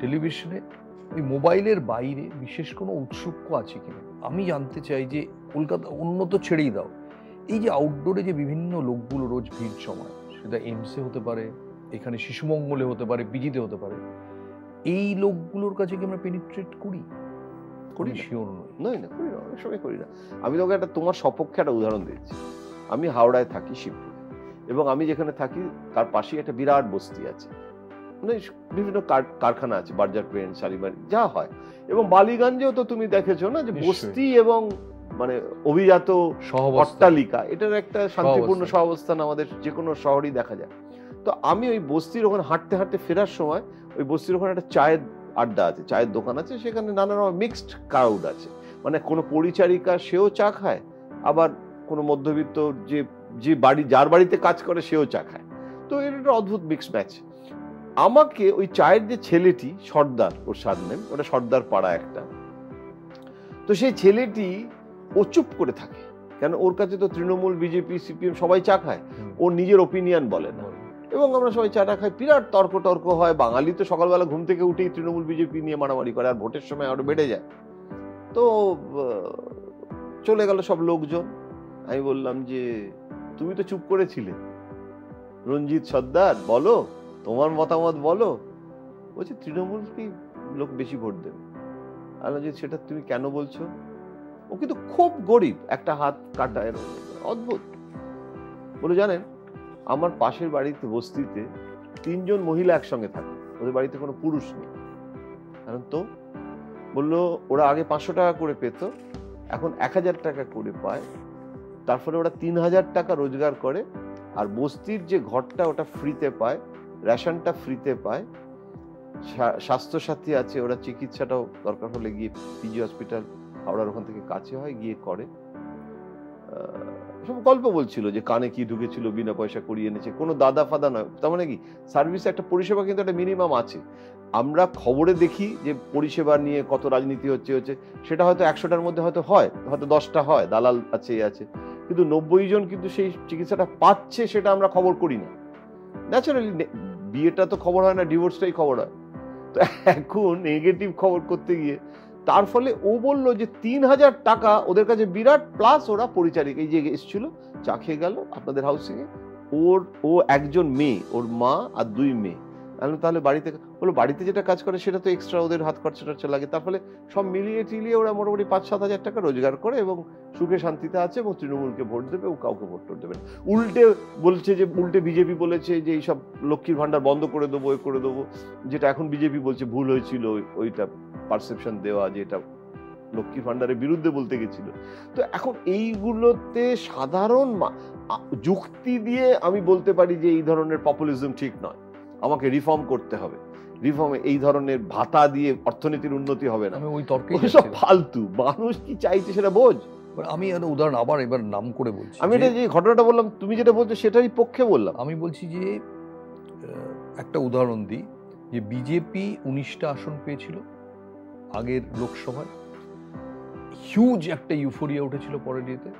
টেলিভিশনে ওই মোবাইলের বাইরে বিশেষ কোনো উৎসুক্য আছে কিনা। আমি জানতে চাই যে কলকাতা অন্য তো ছেড়েই দাও। এই যে আউটডোরে যে বিভিন্ন লোকগুলো রোজ ভিড় জমায় সেটা এমসে হতে পারে এখানে শিশুমঙ্গলে হতে পারে পিজিতে হতে পারে এই লোকগুলোর কাছে কি আমরা পেনিট্রেট করি? করি শিওর নই না করি না অনেক সময় করি না। আমি তোকে একটা তোমার সপক্ষে একটা উদাহরণ দিচ্ছি। আমি হাওড়ায় থাকি শিবপুরে এবং আমি যেখানে থাকি তার পাশেই একটা বিরাট বস্তি আছে। মানে বিভিন্ন কারখানা আছে বার্জার পেন্ট শালিমারি যা হয়। এবং বালিগঞ্জেও তো তুমি দেখেছ না যে বস্তি এবং মানে অভিজাত অট্টালিকা এটার একটা শান্তিপূর্ণ সহাবস্থান। আমাদের যে কোনো শহরেই দেখা যায়। তো আমি ওই বস্তির ওখানে হাঁটতে হাঁটতে ফেরার সময় ওই বস্তির ওখানে একটা চায়ের আড্ডা আছে চায়ের দোকান আছে সেখানে নানা রকম মিক্সড ক্রাউড আছে। মানে কোনো পরিচারিকা সেও চা খায় আবার কোনো মধ্যবিত্ত যে যে বাড়ি যার বাড়িতে কাজ করে সেও চা খায়। তো এটা একটা অদ্ভুত মিক্স ম্যাচ আমাকে ওই চায়ের যে ছেলেটি সর্দার ওর সারনেম ওটা সর্দার পাড়া একটা। তো সেই ছেলেটি ও চুপ করে থাকে। কেন? ওর কাছে তো তৃণমূল বিজেপি সিপিএম সবাই চা খায়। ও নিজের ওপিনিয়ন বলে না। এবং আমরা সবাই চাটা খাই বিরাট তর্ক টর্ক হয়। বাঙালি তো সকালবেলা ঘুম থেকে উঠেই তৃণমূল বিজেপি নিয়ে মারামারি করে আর ভোটের সময় আরও বেড়ে যায়। তো চলে গেল সব লোকজন। আমি বললাম যে তুমি তো চুপ করেছিলে। রঞ্জিত সর্দার বলো। তোমার মতামত বলো। বলছে তৃণমূলকেই লোক বেশি ভোট দেবে। আমি যে সেটা তুমি কেন বলছো? ও কিন্তু খুব গরিব, একটা হাত কাটা এরকম অদ্ভুত। বলে জানেন, আমার পাশের বাড়িতে বস্তিতে তিনজন মহিলা একসঙ্গে থাকে, ওদের বাড়িতে কোনো পুরুষ নেই। কারণ তো? বলল, ওরা আগে পাঁচশো টাকা করে পেত, এখন এক হাজার টাকা করে পায়। তারপরে ওরা তিন হাজার টাকা রোজগার করে, আর বস্তির যে ঘরটা ওটা ফ্রিতে পায়, রেশনটা ফ্রিতে পায় স্বাস্থ্যসাথী আছে, ওরা চিকিৎসাটাও দরকার হলে গিয়ে পিজি হসপিটাল হাওড়ার ওখান থেকে কাছে হয়, গিয়ে করে। সব গল্প বলছিল যে কানে কি ঢুকেছিল, বিনা পয়সা করিয়ে এনেছে। কোনো দাদা ফাদা নয়। তার মানে কি? সার্ভিসে একটা পরিষেবা কিন্তু একটা মিনিমাম আছে। আমরা খবরে দেখি যে পরিষেবা নিয়ে কত রাজনীতি হচ্ছে হচ্ছে। সেটা হয়তো একশোটার মধ্যে হয়তো হয়, হয়তো দশটা হয়, দালাল আছে আছে। কিন্তু নব্বই জন কিন্তু সেই চিকিৎসাটা পাচ্ছে সেটা আমরা খবর করি না। ন্যাচারালি বিয়েটা তো খবর হয় না ডিভোর্সটাই খবর হয়। তো এখন নেগেটিভ খবর করতে গিয়ে তার ফলে ও বলল যে তিন হাজার টাকা ওদের কাছে বিরাট প্লাস ওরা পরিচারিক, এই যে এসেছিল, চা খেয়ে গেল আপনাদের হাউসিংয়ে ওর, ও একজন মেয়ে, ওর মা আর দুই মেয়ে। আমি তাহলে বাড়িতে, বলো বাড়িতে যেটা কাজ করে সেটা তো এক্সট্রা ওদের হাত খরচা টরচা লাগে। তার ফলে সব মিলিয়ে টিলিয়ে ওরা মোটামুটি পাঁচ, সাত হাজার টাকা রোজগার করে এবং সুখে শান্তিতে আছে এবং তৃণমূলকে ভোট দেবে ও কাউকে ভোট টোট দেবে উল্টে বলছে যে, উল্টে বিজেপি বলেছে যে, এইসব লক্ষ্মীর ভাণ্ডার বন্ধ করে দেবো, এ করে দেবো। যেটা এখন বিজেপি বলছে ভুল হয়েছিল, ওই- ওইটা পারসেপশন দেওয়া যে এটা লক্ষ্মীর ভাণ্ডারের বিরুদ্ধে বলতে গেছিল। তো এখন এইগুলোতে সাধারণ যুক্তি দিয়ে আমি বলতে পারি যে এই ধরনের পপুলিজম ঠিক নয়। আমাকে রিফর্ম করতে হবে। রিফর্মে এই ধরনের ভাতা দিয়ে অর্থনীতির উন্নতি হবে না। আমি ওই তর্কে সব ফালতু। মানুষ কি চাইছে সেটা বোঝ। আমি একটা উদাহরণ আবার এবার নাম করে বলছি আমি এটা যে ঘটনাটা বললাম তুমি যেটা বলছো সেটারই পক্ষে বললাম। আমি বলছি যে একটা উদাহরণ দিই যে বিজেপি উনিশটা আসন পেয়েছিল আগের লোকসভায়। হিউজ একটা ইউফোরিয়া উঠেছিল পরের ইয়েতে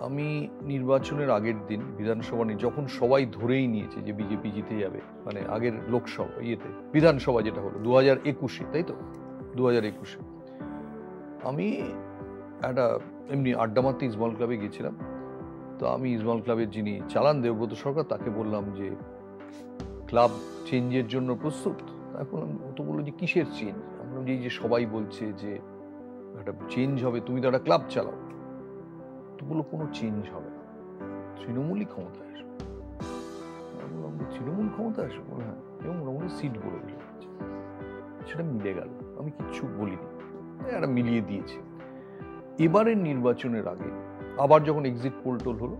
আমি নির্বাচনের আগের দিন বিধানসভা নিয়ে যখন সবাই ধরেই নিয়েছে যে বিজেপি জিতে যাবে মানে আগের লোকসভা ইয়েতে, বিধানসভা যেটা হলো দু হাজার একুশে, তাই তো? দু হাজার একুশে। আমি একটা এমনি আড্ডা মারতে ইসমাল ক্লাবে গিয়েছিলাম। তো আমি ইসমাল ক্লাবের যিনি চালান দেবব্রত সরকার, তাকে বললাম যে, ক্লাব চেঞ্জের জন্য প্রস্তুত? বললাম ও তো বলল যে, কিসের চেঞ্জ? আমি বললাম যে, এই যে সবাই বলছে যে, একটা চেঞ্জ হবে, তুমি তো একটা ক্লাব চালাও। বলল কোনো চেঞ্জ হবে না। তৃণমূলই ক্ষমতা আসবে তৃণমূল ক্ষমতা আসবে বলে হ্যাঁ এবং মোটামুটি সিট বলে দিল সেটা মিলে গেল, আমি কিচ্ছু বলিনি। একটা মিলিয়ে দিয়েছে। এবারের নির্বাচনের আগে আবার যখন এক্সিট পোল টোল হলো,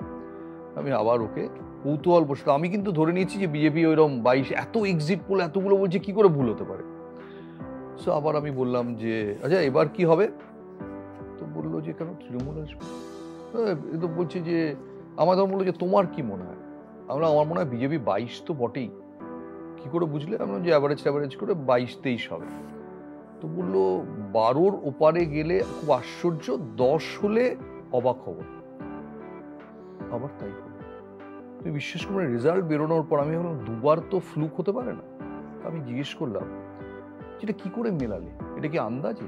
আমি আবার ওকে কৌতূহল বসে আমি কিন্তু ধরে নিয়েছি যে বিজেপি ওইরকম বাইশ, এত এক্সিট পোল এতগুলো বলছে, কি করে ভুল হতে পারে? সো আবার আমি বললাম যে আচ্ছা এবার কি হবে? তো বলল যে, কেন? তৃণমূল আসবে। এ তো বলছে যে আমার তখন বলল যে তোমার কি মনে হয়? আমরা, আমার মনে হয় বিজেপি বাইশ তো বটেই। কি করে বুঝলে? আমরা যে অ্যাভারেজ অ্যাভারেজ করে বাইশ তেইশ হবে। তো বলল, বারোর ওপারে গেলে খুব আশ্চর্য, দশ হলে অবাক খবর আবার তাই তুই বিশ্বাস করে রেজাল্ট বেরোনোর পর আমি ভাবলাম, দুবার তো ফ্লুক হতে পারে না। আমি জিজ্ঞেস করলাম যেটা কি করে মেলালে? এটা কি আন্দাজে?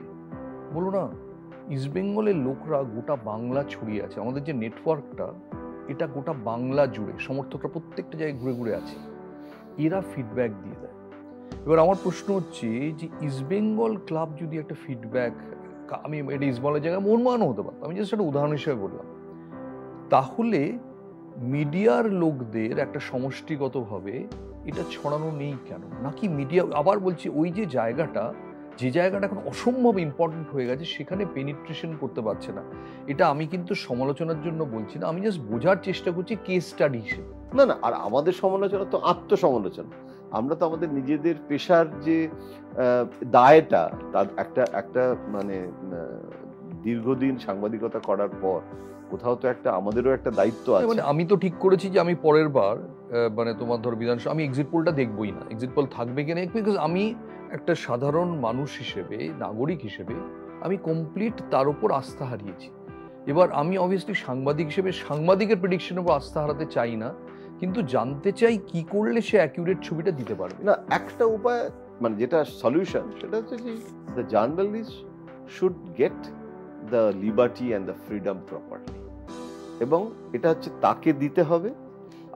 বলো না। ইস্টবেঙ্গলের লোকরা গোটা বাংলা ছড়িয়ে আছে। আমাদের যে নেটওয়ার্কটা এটা গোটা বাংলা জুড়ে, সমর্থকরা প্রত্যেকটা জায়গায় ঘুরে ঘুরে আছে। এরা ফিডব্যাক দিয়ে দেয়। এবার আমার প্রশ্ন হচ্ছে যে ইস্টবেঙ্গল ক্লাব যদি একটা ফিডব্যাক আমি এটা ইস্টবেঙ্গলের জায়গায় মনমানও হতে পারতাম। আমি জাস্ট একটা উদাহরণ হিসেবে বললাম। তাহলে মিডিয়ার লোকদের একটা সমষ্টিগতভাবে এটা ছড়ানো নেই কেন? নাকি মিডিয়া, আবার বলছি ওই যে জায়গাটা যে জায়গাটা এখন অসম্ভব ইম্পর্টেন্ট হয়ে গেছে সেখানে পেনিট্রেশন করতে পারছে না। এটা আমি কিন্তু সমালোচনার জন্য বলছি না আমি জাস্ট বোঝার চেষ্টা করছি কেস স্টাডি হিসেবে। না না আর আমাদের সমালোচনা তো আত্মসমালোচনা। আমরা তো আমাদের নিজেদের পেশার যে দায়টা তার একটা একটা মানে দীর্ঘদিন সাংবাদিকতা করার পর কোথাও তো একটা আমাদেরও একটা দায়িত্ব আছে। মানে আমি তো ঠিক করেছি যে আমি পরের বার মানে তোমার ধর বিধানসভা, আমি এক্সিট পোলটা দেখবই না। এক্সিট পোল থাকবে কিনা বিকজ আমি একটা সাধারণ মানুষ হিসেবে, নাগরিক হিসেবে, আমি কমপ্লিট তার উপর আস্থা হারিয়েছি। এবার আমি অবভিয়াসলি সাংবাদিক হিসেবে, সাংবাদিকের প্রেডিকশনের উপর আস্থা হারাতে চাই না, কিন্তু জানতে চাই কি করলে সে অ্যাকিউরেট ছবিটা দিতে পারবে। না, একটা উপায় মানে যেটা সলিউশন সেটা হচ্ছে যে the journalist should get the liberty and the freedom properly এবং এটা হচ্ছে তাকে দিতে হবে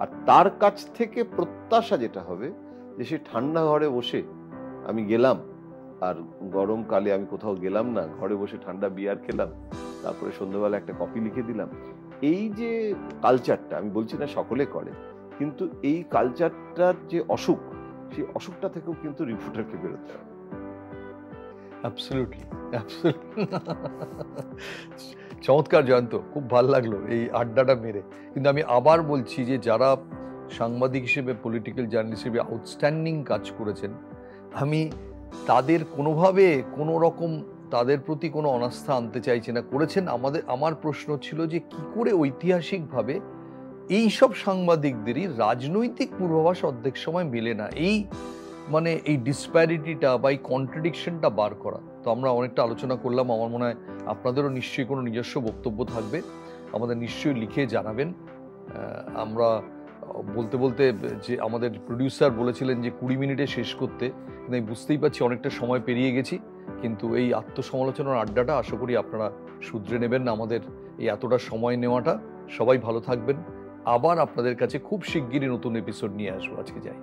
আর তার কাছ থেকে প্রত্যাশা যেটা হবে, যে সে ঠান্ডা ঘরে বসে আমি গেলাম, আর গরমকালে আমি কোথাও গেলাম না, ঘরে বসে ঠান্ডা বিয়ার খেলাম, তারপরে সন্ধ্যাবেলা একটা কপি লিখে দিলাম। এই যে কালচারটা আমি বলছি না সকলে করে, কিন্তু এই কালচারটার যে অসুখ, সেই অসুখটা থেকেও কিন্তু রিপোর্টারকে বেরোতে হবে। চমৎকার জয়ন্ত, খুব ভালো লাগল এই আড্ডাটা মেরে। কিন্তু আমি আবার বলছি যে, যারা সাংবাদিক হিসেবে পলিটিক্যাল জার্নালিস্ট হিসেবে আউটস্ট্যান্ডিং কাজ করেছেন, আমি তাদের কোনোভাবে কোনো রকম তাদের প্রতি কোনো অনাস্থা আনতে চাইছি না। করেছেন আমাদের, আমার প্রশ্ন ছিল যে, কি করে ঐতিহাসিকভাবে এই সব সাংবাদিকদেরই রাজনৈতিক পূর্বাভাস অর্ধেক সময় মেলে না? এই মানে এই ডিসপ্যারিটিটা বা এই কন্ট্রাডিকশনটা বার করা। তো আমরা অনেকটা আলোচনা করলাম, আমার মনে হয় আপনাদেরও নিশ্চয়ই কোনো নিজস্ব বক্তব্য থাকবে। আমাদের নিশ্চয়ই লিখে জানাবেন। আমরা বলতে বলতে যে আমাদের প্রডিউসার বলেছিলেন যে কুড়ি মিনিটে শেষ করতে। কিন্তু আমি বুঝতেই পারছি অনেকটা সময় পেরিয়ে গেছি। কিন্তু এই আত্মসমালোচনার আড্ডাটা আশা করি আপনারা শুধরে নেবেন আমাদের এই এতটা সময় নেওয়াটা। সবাই ভালো থাকবেন। আবার আপনাদের কাছে খুব শিগগিরই নতুন এপিসোড নিয়ে আসব। আজকে যাই।